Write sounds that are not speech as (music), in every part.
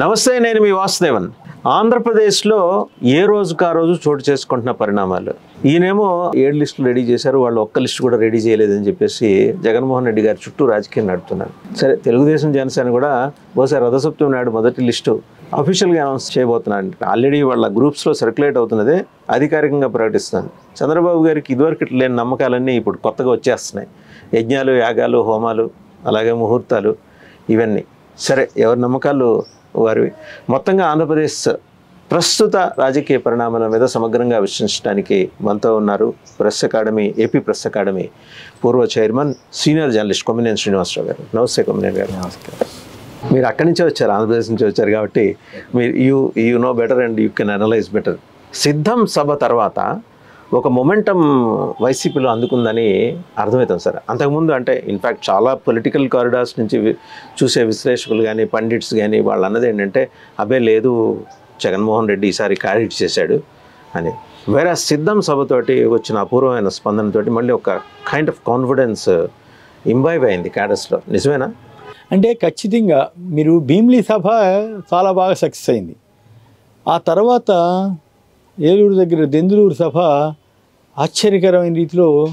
నమస్తే నేను మీ వాసుదేవన్. ఆంధ్రప్రదేశ్లో ఏ రోజుకు ఆ రోజు చోటు చేసుకుంటున్న పరిణామాలు? ఈయనేమో ఏడు లిస్టులు రెడీ చేశారు వాళ్ళు ఒక్క లిస్టు కూడా రెడీ చేయలేదని చెప్పేసి జగన్మోహన్ రెడ్డి గారి చుట్టూ రాజకీయం నడుపుతున్నారు. సరే తెలుగుదేశం జనసేన కూడా బహుశా రథసప్తమి నాడు మొదటి లిస్టు అఫీషియల్గా అనౌన్స్ చేయబోతున్నాను ఆల్రెడీ వాళ్ళ గ్రూప్స్లో సర్క్యులేట్ అవుతున్నదే అధికారికంగా ప్రకటిస్తున్నాను. చంద్రబాబు గారికి ఇదివరకు లేని నమ్మకాలన్నీ ఇప్పుడు కొత్తగా వచ్చేస్తున్నాయి. యజ్ఞాలు యాగాలు హోమాలు అలాగే ముహూర్తాలు ఇవన్నీ. సరే ఎవరి నమ్మకాలు వారివి. మొత్తంగా ఆంధ్రప్రదేశ్ ప్రస్తుత రాజకీయ పరిణామాల మీద సమగ్రంగా విశ్లేషించడానికి మనతో ఉన్నారు press academy AP press academy పూర్వ chairman senior journalist Kommineni Srinivasarao గారు. నమస్తే కొమ్మినేని గారు. నమస్కారం. మీరు అక్కడి నుంచే వచ్చారు ఆంధ్రప్రదేశ్ నుంచి వచ్చారు కాబట్టి మీరు you you know better and you can analyse better. సిద్ధం సభ తర్వాత ఒక మొమెంటం వైసీపీలో అందుకుందని అర్థమవుతుంది సార్. అంతకుముందు అంటే ఇన్ఫ్యాక్ట్ చాలా పొలిటికల్ కారిడార్స్ నుంచి చూసే విశ్లేషకులు కానీ పండిట్స్ కానీ వాళ్ళు అన్నది ఏంటంటే అబ్బే లేదు జగన్మోహన్ రెడ్డి ఈసారి క్యారెట్ చేశాడు అని. వేరే సిద్ధం సభతోటి వచ్చిన అపూర్వమైన స్పందనతోటి మళ్ళీ ఒక కైండ్ ఆఫ్ కాన్ఫిడెన్స్ ఇంబైవ్ అయింది క్యాడర్స్లో నిజమేనా? అంటే ఖచ్చితంగా మీరు భీమ్లీ సభ చాలా బాగా సక్సెస్ అయింది. ఆ తర్వాత ఏలూరు దగ్గర దెందులూరు సభ ఆశ్చర్యకరమైన రీతిలో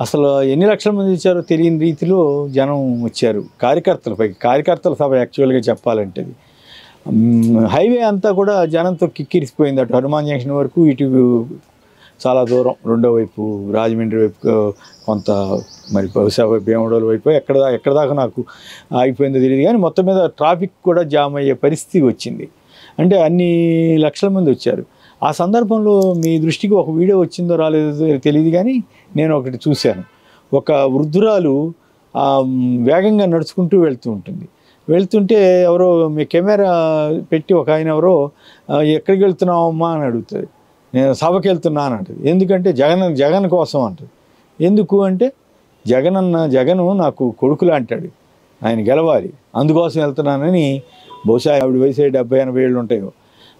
అసలు ఎన్ని లక్షల మంది వచ్చారో తెలియని రీతిలో జనం వచ్చారు. కార్యకర్తలపై కార్యకర్తల సభ యాక్చువల్గా చెప్పాలంటే. అది. హైవే అంతా కూడా జనంతో కిక్కిరిసిపోయింది. అటు హనుమాన్ జంక్షన్ వరకు ఇటు చాలా దూరం రెండో వైపు రాజమండ్రి వైపు కొంత మరి బహుశా భీమడోల వైపు ఎక్కడ ఎక్కడ దాకా నాకు ఆగిపోయిందో తెలియదు. కానీ మొత్తం మీద ట్రాఫిక్ కూడా జామ్ అయ్యే పరిస్థితి వచ్చింది. అంటే అన్ని లక్షల మంది వచ్చారు. ఆ సందర్భంలో మీ దృష్టికి ఒక వీడియో వచ్చిందో రాలేదో తెలియదు కానీ నేను ఒకటి చూశాను. ఒక వృద్ధురాలు వేగంగా నడుచుకుంటూ వెళ్తూ ఉంటుంది. వెళ్తుంటే ఎవరో మీ కెమెరా పెట్టి ఒక ఆయన ఎవరో ఎక్కడికి వెళ్తున్నావమ్మా? అని అడుగుతుంది నేను సభకి వెళ్తున్నాను అంటది. ఎందుకంటే జగన్ జగన్ కోసం అంటది. ఎందుకు అంటే జగన్ అన్న జగను నాకు కొడుకులా అంటాడు. ఆయన గెలవాలి. అందుకోసం వెళ్తున్నానని బహుశా ఆవిడ వయసు డెబ్బై ఎనభై ఏళ్ళు ఉంటాయో.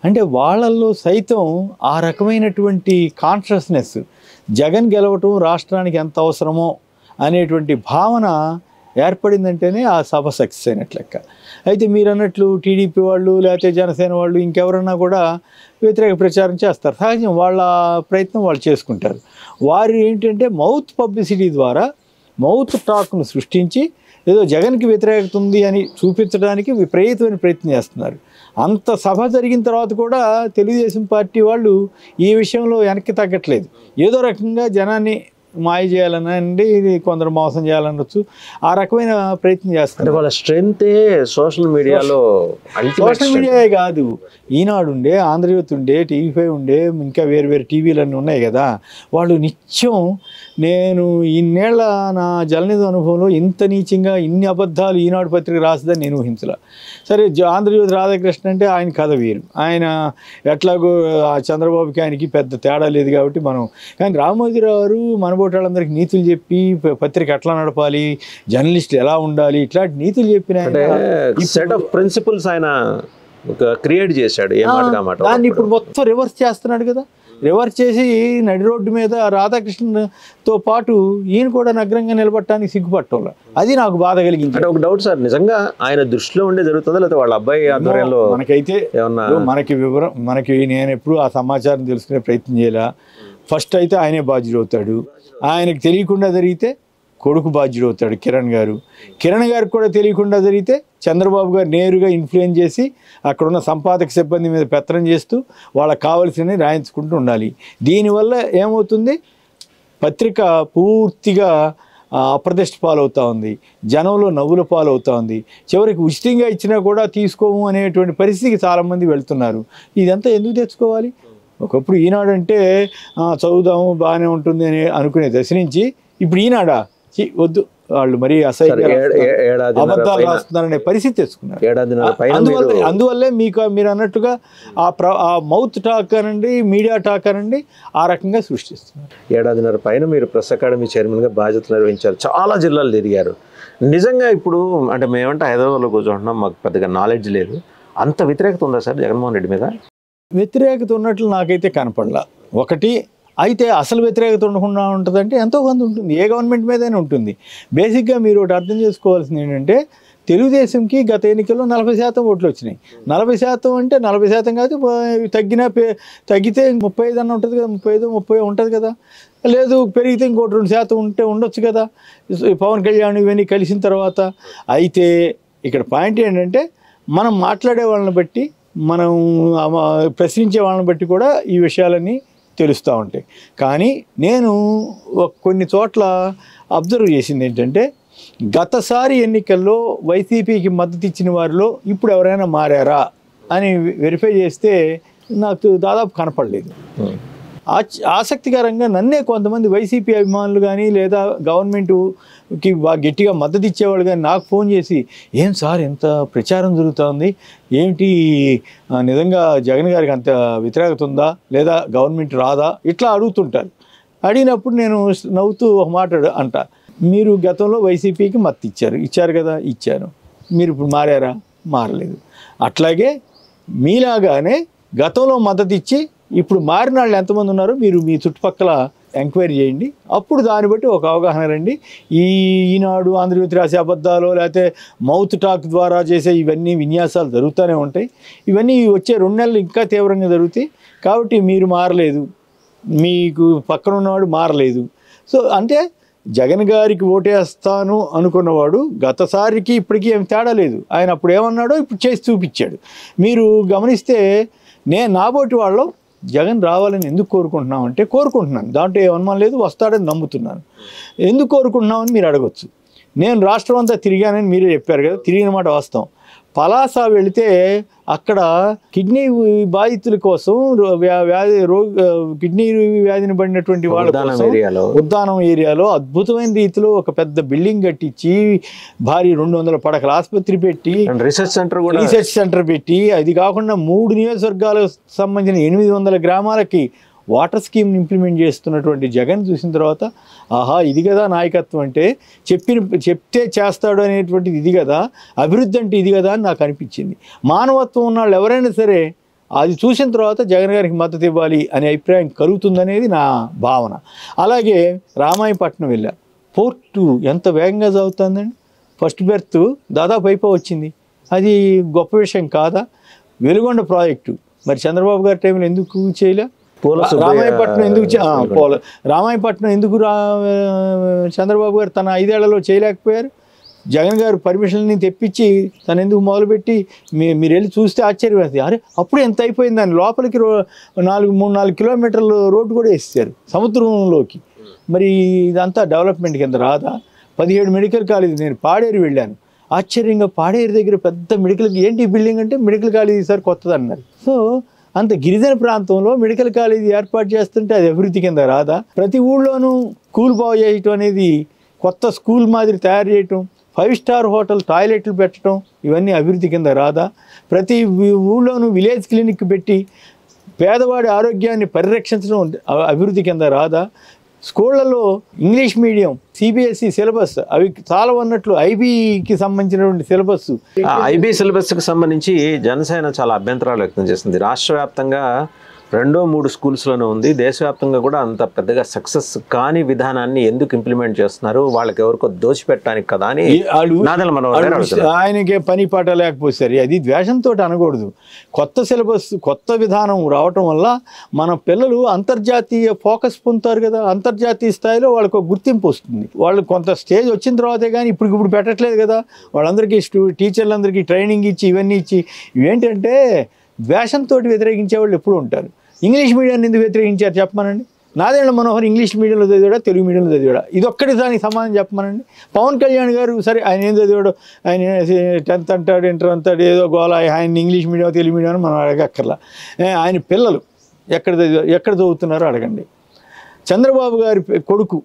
అంటే వాళ్ళల్లో సైతం ఆ రకమైనటువంటి కాన్షియస్నెస్ జగన్ గెలవటం రాష్ట్రానికి ఎంత అవసరమో అనేటువంటి భావన ఏర్పడిందంటేనే ఆ సభ సక్సెస్ అయినట్లు లెక్క. అయితే మీరు అన్నట్లు టీడీపీ వాళ్ళు లేకపోతే జనసేన వాళ్ళు ఇంకెవరన్నా కూడా వ్యతిరేక ప్రచారం చేస్తారు. సహజం వాళ్ళ ప్రయత్నం వాళ్ళు చేసుకుంటారు. వారు ఏంటంటే మౌత్ పబ్లిసిటీ ద్వారా మౌత్ టాక్ను సృష్టించి ఏదో జగన్కి వ్యతిరేకత ఉంది అని చూపించడానికి విపరీతమైన ప్రయత్నం చేస్తున్నారు. అంత సభ జరిగిన తర్వాత కూడా తెలుగుదేశం పార్టీ వాళ్ళు ఈ విషయంలో వెనక్కి తగ్గట్లేదు. ఏదో రకంగా జనాన్ని మాయ చేయాలనండి ఇది కొందరు మోసం చేయాలనొచ్చు. ఆ రకమైన ప్రయత్నం చేస్తారు. వాళ్ళ స్ట్రెంగ్తే సోషల్ మీడియాలో సోషల్ మీడియాయే కాదు. ఈనాడు ఉండే ఆంధ్రజ్యోతి ఉండే టీవీ ఫైవ్ ఉండే ఇంకా వేరు వేరు టీవీలు అన్నీ ఉన్నాయి కదా. వాళ్ళు నిత్యం నేను ఇన్నేళ్ళ నా జలనిధి అనుభవంలో ఇంత నీచంగా ఇన్ని అబద్ధాలు ఈనాడు పత్రిక రాసిందని నేను ఊహించలే. సరే ఆంధ్రజ్యోతి రాధాకృష్ణ అంటే ఆయన కథ వేరు. ఆయన ఎట్లాగో ఆ చంద్రబాబుకి ఆయనకి పెద్ద తేడా లేదు కాబట్టి మనం కానీ రామోజీరావు గారు మనబోటి వాళ్ళందరికీ నీతులు చెప్పి పత్రిక ఎట్లా నడపాలి జర్నలిస్టులు ఎలా ఉండాలి ఇట్లాంటి నీతులు చెప్పిన సెట్ ఆఫ్ ప్రిన్సిపల్స్ ఆయన క్రియేట్ చేశాడు ఏ మాట ఆ మాట దాన్ని ఇప్పుడు మొత్తం రివర్స్ చేస్తున్నాడు కదా. రివర్స్ చేసి నడి రోడ్డు మీద రాధాకృష్ణతో పాటు ఈయన కూడా నగ్నంగా నిలబడటానికి సిగ్గుపట్టంలో అది నాకు బాధ కలిగింది అంటే ఒక డౌట్ సార్ నిజంగా ఆయన దృష్టిలో ఉండే జరుగుతుందా లేకపోతే వాళ్ళ అబ్బాయి ఆధ్వర్యంలో మనకైతే మనకి వివరం మనకి నేను ఎప్పుడు ఆ సమాచారం తెలుసుకునే ప్రయత్నం చేయాల? ఫస్ట్ అయితే ఆయనే బాధ్యుడు అవుతాడు. ఆయనకి తెలియకుండా జరిగితే కొడుకు బాధ్యుడు అవుతాడు కిరణ్ గారు. కిరణ్ గారికి కూడా తెలియకుండా జరిగితే చంద్రబాబు గారు నేరుగా ఇన్ఫ్లుయెన్స్ చేసి అక్కడ ఉన్న సంపాదక సిబ్బంది మీద పెత్తనం చేస్తూ వాళ్ళకి కావాల్సినవి రాయించుకుంటూ ఉండాలి. దీనివల్ల ఏమవుతుంది? పత్రిక పూర్తిగా ఆ, అప్రదిష్ట ఉంది. జనంలో నవ్వుల పాలవుతూ ఉంది. చివరికి ఉచితంగా ఇచ్చినా కూడా తీసుకోము అనేటువంటి పరిస్థితికి చాలామంది వెళ్తున్నారు. ఇదంతా ఎందుకు తెచ్చుకోవాలి? ఒకప్పుడు ఈనాడు అంటే చదువుదాము బాగానే ఉంటుంది అని అనుకునే దశ నుంచి ఇప్పుడు ఈనాడా? వద్దు. వాళ్ళు మరీ. ఏడాదిన్నర అబద్ధాలు రాస్తున్నారనే పరిస్థితి తెచ్చుకున్నారు. అందువల్ల అందువల్లే మీకు మీరు అన్నట్టుగా ఆ ప్ర ఆ మౌత్ టాక్ అనండి మీడియా టాక్ అనండి ఆ రకంగా సృష్టిస్తున్నారు ఏడాదిన్నర పైన మీరు ప్రెస్ అకాడమీ చైర్మన్గా బాధ్యతలు నిర్వహించారు. చాలా జిల్లాలు తిరిగారు. నిజంగా ఇప్పుడు అంటే మేమంటే హైదరాబాద్లో కూర్చుంటున్నాం మాకు పెద్దగా నాలెడ్జ్ లేదు. అంత వ్యతిరేకత ఉందా సార్ జగన్మోహన్ రెడ్డి మీద? వ్యతిరేకత ఉన్నట్లు నాకైతే కనపడలా. ఒకటి అయితే అసలు వ్యతిరేకత ఉండకుండా ఉంటుందంటే ఎంతో కొంత ఉంటుంది. ఏ గవర్నమెంట్ మీదైనా ఉంటుంది. బేసిక్గా మీరు ఒకటి అర్థం చేసుకోవాల్సింది ఏంటంటే తెలుగుదేశంకి గత ఎన్నికల్లో నలభై శాతం ఓట్లు వచ్చినాయి. నలభై శాతం అంటే నలభై శాతం కాదు తగ్గిన పే- తగ్గితే ముప్పై ఐదు అన్న ఉంటుంది కదా ముప్పై ఐదు ముప్పై ఉంటుంది కదా. లేదు పెరిగితే ఇంకోటి రెండు శాతం ఉంటే ఉండొచ్చు కదా. పవన్ కళ్యాణ్ ఇవన్నీ కలిసిన తర్వాత అయితే ఇక్కడ పాయింట్ ఏంటంటే మనం మాట్లాడే వాళ్ళని బట్టి మనం ప్రశ్నించే వాళ్ళని బట్టి కూడా ఈ విషయాలన్నీ తెలుస్తూ ఉంటాయి. కానీ నేను కొన్ని చోట్ల అబ్జర్వ్ చేసింది ఏంటంటే గతసారి ఎన్నికల్లో వైసీపీకి మద్దతు ఇచ్చిన వారిలో ఇప్పుడు ఎవరైనా మారారా అని వెరిఫై చేస్తే నాకు దాదాపు కనపడలేదు. ఆచ- ఆసక్తికరంగా నన్నే కొంతమంది వైసీపీ అభిమానులు కానీ లేదా బాగా గట్టిగా మద్దతు ఇచ్చేవాళ్ళు కానీ నాకు ఫోన్ చేసి ఏం సార్ ఎంత ప్రచారం జరుగుతోంది? ఏమిటి నిజంగా జగన్ గారికి అంత వ్యతిరేకత ఉందా? లేదా గవర్నమెంట్ రాదా? ఇట్లా అడుగుతుంటారు. అడిగినప్పుడు నేను నవ్వుతూ ఒక మాట అంట మీరు గతంలో వైసీపీకి మద్దతు ఇచ్చారు. ఇచ్చారు కదా? ఇచ్చాను. మీరు ఇప్పుడు మారారా? మారలేదు. అట్లాగే మీలాగానే గతంలో మద్దతు ఇచ్చి ఇప్పుడు మారిన వాళ్ళు ఎంతమంది ఉన్నారో మీరు మీ చుట్టుపక్కల ఎంక్వైరీ చేయండి. అప్పుడు దాన్ని బట్టి ఒక అవగాహన రండి. ఈ ఈనాడు ఆంధ్రజ్యోతి రాసే అబద్ధాలు లేకపోతే మౌత్ టాక్ ద్వారా చేసే ఇవన్నీ విన్యాసాలు జరుగుతూనే ఉంటాయి. ఇవన్నీ వచ్చే రెండు నెలలు ఇంకా తీవ్రంగా జరుగుతాయి. కాబట్టి మీరు మారలేదు. మీకు పక్కన ఉన్నవాడు మారలేదు. సో అంటే జగన్ గారికి ఓటేస్తాను అనుకున్నవాడు గతసారికి ఇప్పటికీ ఏం తేడా లేదు. ఆయన అప్పుడు ఏమన్నాడో ఇప్పుడు చేసి చూపించాడు. మీరు గమనిస్తే నేను నాబోటి వాళ్ళు. జగన్ రావాలని ఎందుకు కోరుకుంటున్నాం అంటే కోరుకుంటున్నాను. దాంట్లో ఏ అనుమానం లేదు వస్తాడని నమ్ముతున్నాను. ఎందుకు కోరుకుంటున్నామని మీరు అడగచ్చు. నేను రాష్ట్రం అంతా తిరిగానని మీరే చెప్పారు కదా తిరిగిన మాట వాస్తవం. పలాస వెళితే అక్కడ కిడ్నీ బాధితుల కోసం వ్యాధి రోగ కిడ్నీ వ్యాధిని పడినటువంటి వాళ్ళ ఉద్దానం కోసం ఏరియాలో. ఉద్దానం ఏరియాలో అద్భుతమైన రీతిలో ఒక పెద్ద బిల్డింగ్ కట్టించి భారీ రెండు వందల పడకల ఆసుపత్రి పెట్టి రీసెర్చ్ సెంటర్ కూడా. రీసెర్చ్ సెంటర్ పెట్టి అది కాకుండా మూడు నియోజకవర్గాలకు సంబంధించిన ఎనిమిది వందల గ్రామాలకి వాటర్ స్కీమ్ ఇంప్లిమెంట్ చేస్తున్నటువంటి జగన్ చూసిన తర్వాత ఆహా ఇది కదా నాయకత్వం అంటే చెప్పిన చెప్తే చేస్తాడు అనేటువంటిది ఇది కదా అభివృద్ధి అంటే ఇది కదా అని నాకు అనిపించింది. మానవత్వం ఉన్న వాళ్ళు ఎవరైనా సరే అది చూసిన తర్వాత జగన్ గారికి మద్దతు ఇవ్వాలి అనే అభిప్రాయం కలుగుతుందనేది నా భావన. అలాగే రామాయపట్నం వెళ్ళా. పోర్టు ఎంత వేగంగా చదువుతుందండి ఫస్ట్ బెర్త్ దాదాపు అయిపో వచ్చింది. అది గొప్ప విషయం కాదా? వెలుగొండ ప్రాజెక్టు. మరి చంద్రబాబు గారి టైంలో ఎందుకు చేయలే? రామాయపట్నం ఎందుకు పోల రామాయపట్నం ఎందుకు రా చంద్రబాబు గారు తన ఐదేళ్ళలో చేయలేకపోయారు? జగన్ గారు పర్మిషన్ని తెప్పించి తను ఎందుకు మొదలుపెట్టి మీ మీరు వెళ్ళి చూస్తే ఆశ్చర్యం వేస్తుంది అరే అప్పుడు ఎంత అయిపోయింది దాని లోపలికి రో నాలుగు మూడు నాలుగు కిలోమీటర్లు రోడ్డు కూడా వేస్తారు సముద్రంలోకి. మరి ఇదంతా డెవలప్మెంట్ కింద రాదా? పదిహేడు మెడికల్ కాలేజ్ నేను పాడేరు వెళ్ళాను. ఆశ్చర్యంగా పాడేరు దగ్గర పెద్ద మెడికల్ ఏంటి బిల్డింగ్ అంటే? మెడికల్ కాలేజ్ సార్ కొత్తది అన్నారు సో అంత గిరిజన ప్రాంతంలో మెడికల్ కాలేజీ ఏర్పాటు చేస్తుంటే అది అభివృద్ధి కింద రాదా? ప్రతి ఊళ్ళోనూ స్కూల్ బాగు చేయటం అనేది కొత్త స్కూల్ మాదిరి తయారు చేయటం ఫైవ్ స్టార్ హోటల్ టాయిలెట్లు పెట్టడం ఇవన్నీ అభివృద్ధి కింద రాదా? ప్రతి ఊళ్ళోనూ విలేజ్ క్లినిక్ పెట్టి పేదవాడి ఆరోగ్యాన్ని పరిరక్షించడం అభివృద్ధి కింద రాదా? స్కూళ్ళలో ఇంగ్లీష్ మీడియం సిబిఎస్ఈ సిలబస్ అవి చాలా ఉన్నట్లు ఐబీకి సంబంధించినటువంటి సిలబస్. ఐబీ సిలబస్కి సంబంధించి జనసేన చాలా అభ్యంతరాలు వ్యక్తం చేస్తుంది రాష్ట్ర వ్యాప్తంగా రెండో మూడు స్కూల్స్లోనే ఉంది. దేశవ్యాప్తంగా కూడా అంత పెద్దగా సక్సెస్ కాని విధానాన్ని ఎందుకు ఇంప్లిమెంట్ చేస్తున్నారు? వాళ్ళకి ఎవరికో దోచిపెట్టడానికి కదా అని. ఆయనకే పని పాట లేకపోతే సరే అది ద్వేషంతో అనకూడదు. కొత్త సిలబస్ కొత్త విధానం రావటం వల్ల మన పిల్లలు అంతర్జాతీయ ఫోకస్ పొందుతారు కదా. అంతర్జాతీయ స్థాయిలో వాళ్ళకు గుర్తింపు వస్తుంది. వాళ్ళు కొంత స్టేజ్ వచ్చిన తర్వాతే కానీ ఇప్పుడు ఇప్పుడు పెట్టట్లేదు కదా. వాళ్ళందరికీ స్టూ టీచర్లందరికీ ట్రైనింగ్ ఇచ్చి ఇవన్నీ ఇచ్చి. ఇవేంటంటే ద్వేషంతో వ్యతిరేకించే వాళ్ళు ఎప్పుడు ఉంటారు. ఇంగ్లీష్ మీడియాన్ని ఎందుకు వ్యతిరేకించారు చెప్పమనండి? నాదేళ్ళ మనోహర్ ఇంగ్లీష్ మీడియంలో చదివాడా? తెలుగు మీడియంలో చదివాడా? ఇది ఒక్కటి దానికి సమాధానం చెప్పమనండి. పవన్ కళ్యాణ్ గారు సరే ఆయన ఏం చదివాడు? ఆయన టెన్త్ అంటాడు ఇంటర్ అంటాడు ఏదో గోల ఆయన ఇంగ్లీష్ మీడియం తెలుగు మీడియం అని మనం అడగక్కర్లా. ఆయన పిల్లలు ఎక్కడ చదివారు ఎక్కడ చదువుతున్నారో అడగండి. చంద్రబాబు గారి కొడుకు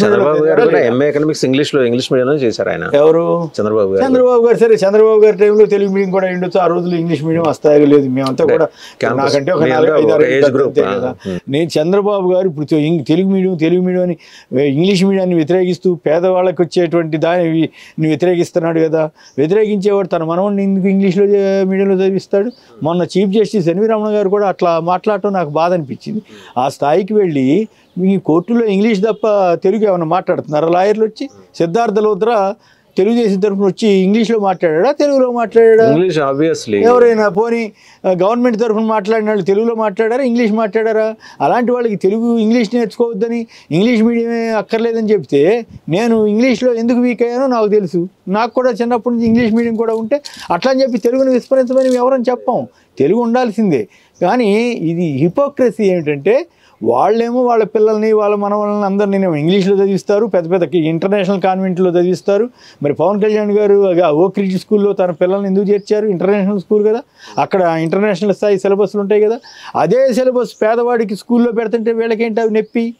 చంద్రబాబు గారు కూడా? ఎంఏ ఎకనామిక్స్ ఇంగ్లీష్లో ఇంగ్లీష్ మీడియంలో చేశారు ఆయన. ఎవరు? చంద్రబాబు గారు. చంద్రబాబు గారు సరే చంద్రబాబు గారి టైంలో తెలుగు మీడియం కూడా ఉండొచ్చు ఆ రోజుల్లో ఇంగ్లీష్ మీడియం వస్తాయో లేదు. మేమంతా కూడా. నాకంటే ఒక నేను చంద్రబాబు గారు ఇప్పుడు తెలుగు మీడియం తెలుగు మీడియం అని ఇంగ్లీష్ మీడియాన్ని వ్యతిరేకిస్తూ పేదవాళ్ళకి వచ్చేటువంటి దాన్ని వ్యతిరేకిస్తున్నాడు కదా. వ్యతిరేకించేవాడు తన మనవాడిని ఎందుకు ఇంగ్లీష్లో మీడియంలో చదివిస్తాడు? మొన్న చీఫ్ జస్టిస్ ఎన్వి రమణ గారు కూడా అట్లా మాట్లాడటం నాకు బాధ అనిపించింది. ఆ స్థాయికి వెళ్ళి మీ కోర్టులో ఇంగ్లీష్ తప్ప తెలుగు ఏమైనా మాట్లాడుతున్నారా? లాయర్లు వచ్చి సిద్ధార్థ లోత్రా తెలుగుదేశం తరఫున వచ్చి ఇంగ్లీష్లో మాట్లాడా తెలుగులో మాట్లాడా ఇంగ్లీష్ ఆబ్వియస్లీ ఎవరైనా పోనీ గవర్నమెంట్ తరఫున మాట్లాడిన వాళ్ళు తెలుగులో మాట్లాడారా ఇంగ్లీష్ మాట్లాడారా? అలాంటి వాళ్ళకి తెలుగు ఇంగ్లీష్ నేర్చుకోవద్దని ఇంగ్లీష్ మీడియమే అక్కర్లేదని చెప్తే నేను ఇంగ్లీష్లో ఎందుకు వీక్ అయ్యానో నాకు తెలుసు. నాకు కూడా చిన్నప్పటి నుంచి ఇంగ్లీష్ మీడియం కూడా ఉంటే అట్లా అని చెప్పి తెలుగుని విస్మరించమని మేము ఎవరని చెప్పాం. తెలుగు ఉండాల్సిందే. కానీ ఇది హిపోక్రసీ ఏమిటంటే వాళ్ళేమో వాళ్ళ పిల్లల్ని వాళ్ళ మనవళ్ళని అందరినీ ఇంగ్లీష్లో చదివిస్తారు పెద్ద పెద్ద ఇంటర్నేషనల్ కాన్వెంట్లో చదివిస్తారు. మరి పవన్ కళ్యాణ్ గారు ఓక్రిడ్జ్ స్కూల్లో తన పిల్లల్ని ఎందుకు చేర్చారు? ఇంటర్నేషనల్ స్కూల్ కదా. అక్కడ ఇంటర్నేషనల్ స్థాయి సిలబస్లు ఉంటాయి కదా. అదే సిలబస్ పేదవాడికి స్కూల్లో పెడుతుంటే వీళ్ళకేంటి అవి నొప్పి?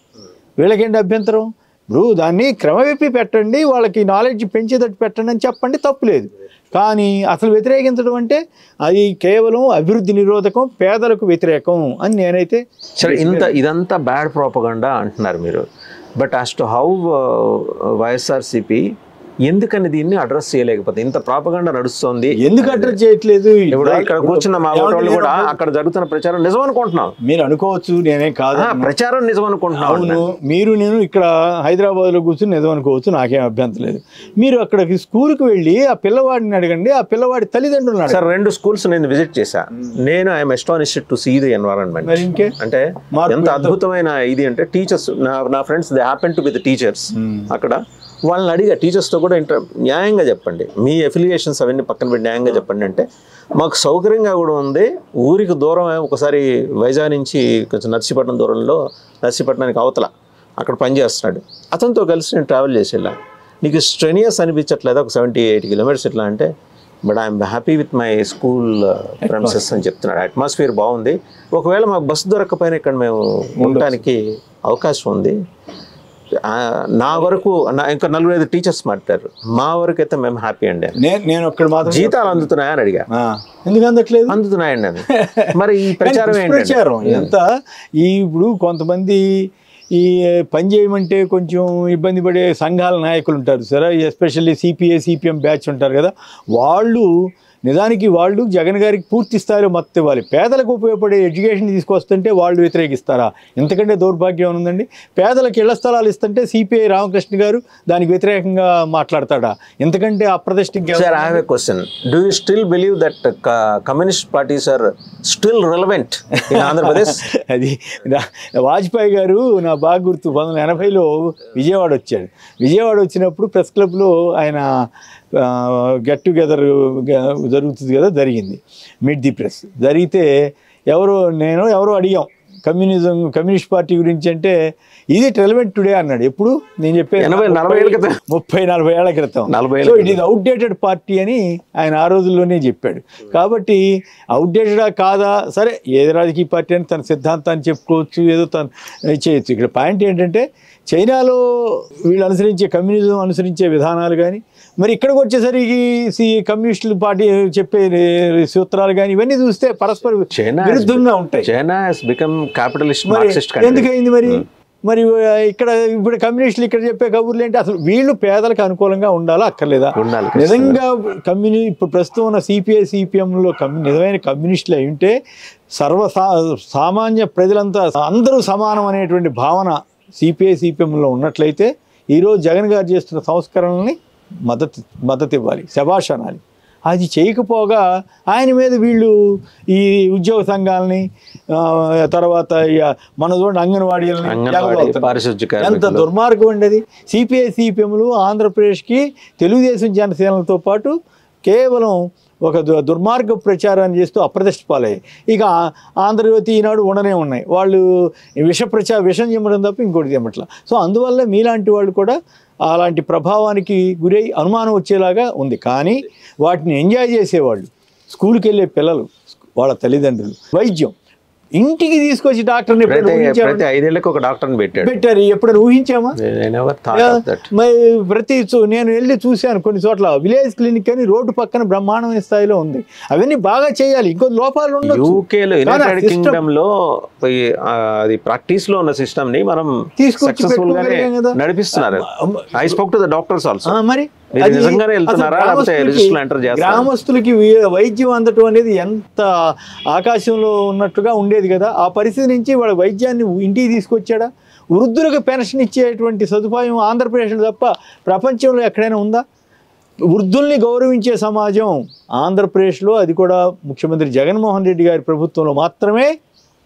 వీళ్ళకేంటి అభ్యంతరం? ఇప్పుడు దాన్ని క్రమవిప్పి పెట్టండి వాళ్ళకి నాలెడ్జ్ పెంచేటట్టు పెట్టండి అని చెప్పండి తప్పులేదు కానీ అసలు వ్యతిరేకించడం అంటే అది కేవలం అభివృద్ధి నిరోధకం పేదలకు వ్యతిరేకం అని నేనైతే సరే ఇంత ఇదంతా బ్యాడ్ ప్రాపగండా అంటున్నారు మీరు. But as to how YSRCP ఎందుకని దీన్ని అడ్రస్ చేయలేకపోతే? ఇంత ప్రాపగండా నడుస్తోంది. ఎందుకు అడ్రస్ చేయట్లేదు? ఇప్పుడు ఇక్కడ కూర్చున్న మా ఓటర్లు కూడా అక్కడ జరుగుతున్న ప్రచారం నిజం అనుకుంటున్నాం మీరు అనుకోవచ్చు నేనేం కాదు ప్రచారం నిజం అనుకుంటున్నాం అవును మీరు నేను ఇక్కడ హైదరాబాద్లో కూర్చుని నిజం అనుకోవచ్చు నాకేం అభ్యంతరం లేదు. మీరు అక్కడికి స్కూల్కి వెళ్ళి ఆ పిల్లవాడిని అడగండి ఆ పిల్లవాడి తల్లిదండ్రులను అడగండి. సార్ రెండు స్కూల్స్ నేను విజిట్ చేశా. నేను I'm astonished to see the environment ఇంకే? అంటే ఎంత అద్భుతమైన ఇది అంటే టీచర్స్ నా నా friends they happen to be the teachers అక్కడ వాళ్ళని అడిగా టీచర్స్తో కూడా ఇంటర్ న్యాయంగా చెప్పండి. మీ అఫిలియేషన్స్ అవన్నీ పక్కన పెట్టి న్యాయంగా చెప్పండి అంటే మాకు సౌకర్యంగా కూడా ఉంది. ఊరికి దూరం ఒకసారి వైజాగ్ నుంచి కొంచెం నర్సీపట్నం దూరంలో నర్సీపట్నానికి అవతల అక్కడ పనిచేస్తున్నాడు అతనితో కలిసి నేను ట్రావెల్ చేసి వెళ్ళా నీకు స్ట్రెనియస్ అనిపించట్లేదా ఒక సెవెంటీ ఎయిటీ కిలోమీటర్స్ ఇట్లా అంటే? But I'm happy with my school premises అని చెప్తున్నాడు. అట్మాస్ఫియర్ బాగుంది. ఒకవేళ మాకు బస్సు దొరకకపోయినా ఇక్కడ మేము ఉండటానికి అవకాశం ఉంది. నా వరకు నా ఇంకా నలుగురు ఐదు టీచర్స్ మాట్లాడారు. మా వరకు అయితే మేము హ్యాపీ అండి. నేను నేను ఒక్కడ మాత్రం జీతాలు అందుతున్నాయా అని అడిగా. ఎందుకు అందట్లేదు? అందుతున్నాయండి (laughs) అని మరి ఈ ప్రచారం కానీ ఏంటంటే దుష్ప్రచారం ఎంత ఈ ఇప్పుడు కొంతమంది ఈ పని చేయమంటే కొంచెం ఇబ్బంది పడే సంఘాల నాయకులు ఉంటారు. సరే ఎస్పెషల్లీ సిపిఐ సిపిఎం బ్యాచ్ ఉంటారు కదా. వాళ్ళు నిజానికి వాళ్ళు జగన్ గారికి పూర్తి స్థాయిలో మద్దతు ఇవ్వాలి. పేదలకు ఉపయోగపడే ఎడ్యుకేషన్ తీసుకొస్తుంటే వాళ్ళు వ్యతిరేకిస్తారా? ఎంతకంటే దౌర్భాగ్యం ఉందండి పేదలకు ఇళ్ళ స్థలాలు ఇస్తుంటే సిపిఐ రామకృష్ణ గారు దానికి వ్యతిరేకంగా మాట్లాడతాడా? ఎంతకంటే అప్రతిష్ట ఇంకేం- sir I have a question do you still believe that communist parties are still relevant in Andhra Pradesh అది వాజ్పేయి గారు నా బాగా గుర్తు పంతొమ్మిది వందల ఎనభైలో విజయవాడ వచ్చాడు. విజయవాడ వచ్చినప్పుడు ప్రెస్ క్లబ్లో ఆయన గెట్ టుగెదర్ జరుగుతుంది కదా జరిగింది. మీట్ ది ప్రెస్ జరిగితే ఎవరో నేను ఎవరో అడిగాం. కమ్యూనిజం కమ్యూనిస్ట్ పార్టీ గురించి అంటే ఇది రెలవెంట్ టుడే అన్నాడు. ఎప్పుడు? నేను చెప్పాను ఎనభై- నలభై ఏళ్ళ క్రితం. ముప్పై నలభై ఏళ్ళ క్రితం. So it is outdated party అని ఆయన ఆ రోజుల్లోనే చెప్పాడు. కాబట్టి అవుట్డేటెడా కాదా? సరే ఏది రాజకీయ పార్టీ అని తన సిద్ధాంతాన్ని చెప్పుకోవచ్చు ఏదో తను చేయొచ్చు. ఇక్కడ పాయింట్ ఏంటంటే చైనాలో వీళ్ళు అనుసరించే కమ్యూనిజం అనుసరించే విధానాలు కానీ మరి ఇక్కడికి వచ్చేసరికి సి కమ్యూనిస్టుల పార్టీ చెప్పే సూత్రాలు కానీ ఇవన్నీ చూస్తే పరస్పర విరుద్ధంగా ఉంటాయి. చైనా బికమ్ క్యాపిటలిస్ట్ మరి ఎందుకైంది మరి? మరి ఆ, ఇక్కడ ఇప్పుడు కమ్యూనిస్టులు ఇక్కడ చెప్పే కబుర్లు ఏంటి? అసలు వీళ్ళు పేదలకు అనుకూలంగా ఉండాలా అక్కర్లేదా? ఉండాలి నిజంగా కమ్యూని ఇప్పుడు ప్రస్తుతం ఉన్న సిపిఐ సిపిఎంలో కమ్యూ నిజమైన కమ్యూనిస్టులు అయి ఉంటే సర్వ సామాన్య ప్రజలంతా అందరూ సమానం అనేటువంటి భావన సిపిఐ సిపిఎంలో ఉన్నట్లయితే ఈరోజు జగన్ గారు చేస్తున్న సంస్కరణల్ని మద్దతు మద్దతు ఇవ్వాలి శభాష్ అనాలి. అది చేయకపోగా ఆయన మీద వీళ్ళు ఈ ఉద్యోగ సంఘాలని తర్వాత మన చూడండి అంగన్వాడీలని ఎంత దుర్మార్గం ఉండేది. సిపిఐ సిపిఎంలు ఆంధ్రప్రదేశ్కి తెలుగుదేశం జనసేనలతో పాటు కేవలం ఒక దు- దుర్మార్గ ప్రచారాన్ని చేస్తూ అప్రతిష్ట పాలయ్యాయి. ఇక ఆంధ్రజ్యోతి ఈనాడు ఉండనే ఉన్నాయి. వాళ్ళు విష ప్రచార విషం చెమ్మడం తప్ప ఇంకోటి చెమ్మట్ల సో అందువల్ల మీలాంటి వాళ్ళు కూడా అలాంటి ప్రభావానికి గురై అనుమానం వచ్చేలాగా ఉంది. కానీ వాటిని ఎంజాయ్ చేసేవాళ్ళు. స్కూల్కి వెళ్ళే పిల్లలు వాళ్ళ తల్లిదండ్రులు వైద్యం ఇంటికి తీసుకొచ్చి డాక్టర్ని ఎప్పుడైనా ప్రతి ఐదేళ్ళకు ఒక డాక్టర్ని పెట్టాడు. పెట్టారు. ఎప్పుడైనా ఊహించామా? మరి ప్రతి నేను వెళ్ళి చూశాను కొన్ని చోట్ల. విలేజ్ క్లినిక్ అని రోడ్డు పక్కన బ్రహ్మాండమైన స్థాయిలో ఉంది. అవన్నీ బాగా చేయాలి. ఇంకో లోపాలు యూకేలో యునైటెడ్ కింగ్డమ్లో అది ప్రాక్టీస్లో ఉన్న సిస్టమ్ని మనం తీసుకొచ్చి. నడిపిస్తున్నారు. I spoke to the doctors also ఆ, మరి? గ్రామస్తులకి- వైద్యం అందటం అనేది ఎంత ఆకాశంలో ఉన్నట్టుగా ఉండేది కదా? ఆ పరిస్థితి నుంచి వాళ్ళ వైద్యాన్ని ఇంటికి తీసుకొచ్చాడా? వృద్ధులకు పెన్షన్ ఇచ్చేటువంటి సదుపాయం ఆంధ్రప్రదేశ్లో తప్ప ప్రపంచంలో ఎక్కడైనా ఉందా? వృద్ధుల్ని గౌరవించే సమాజం ఆంధ్రప్రదేశ్లో అది కూడా ముఖ్యమంత్రి జగన్మోహన్ రెడ్డి గారి ప్రభుత్వంలో మాత్రమే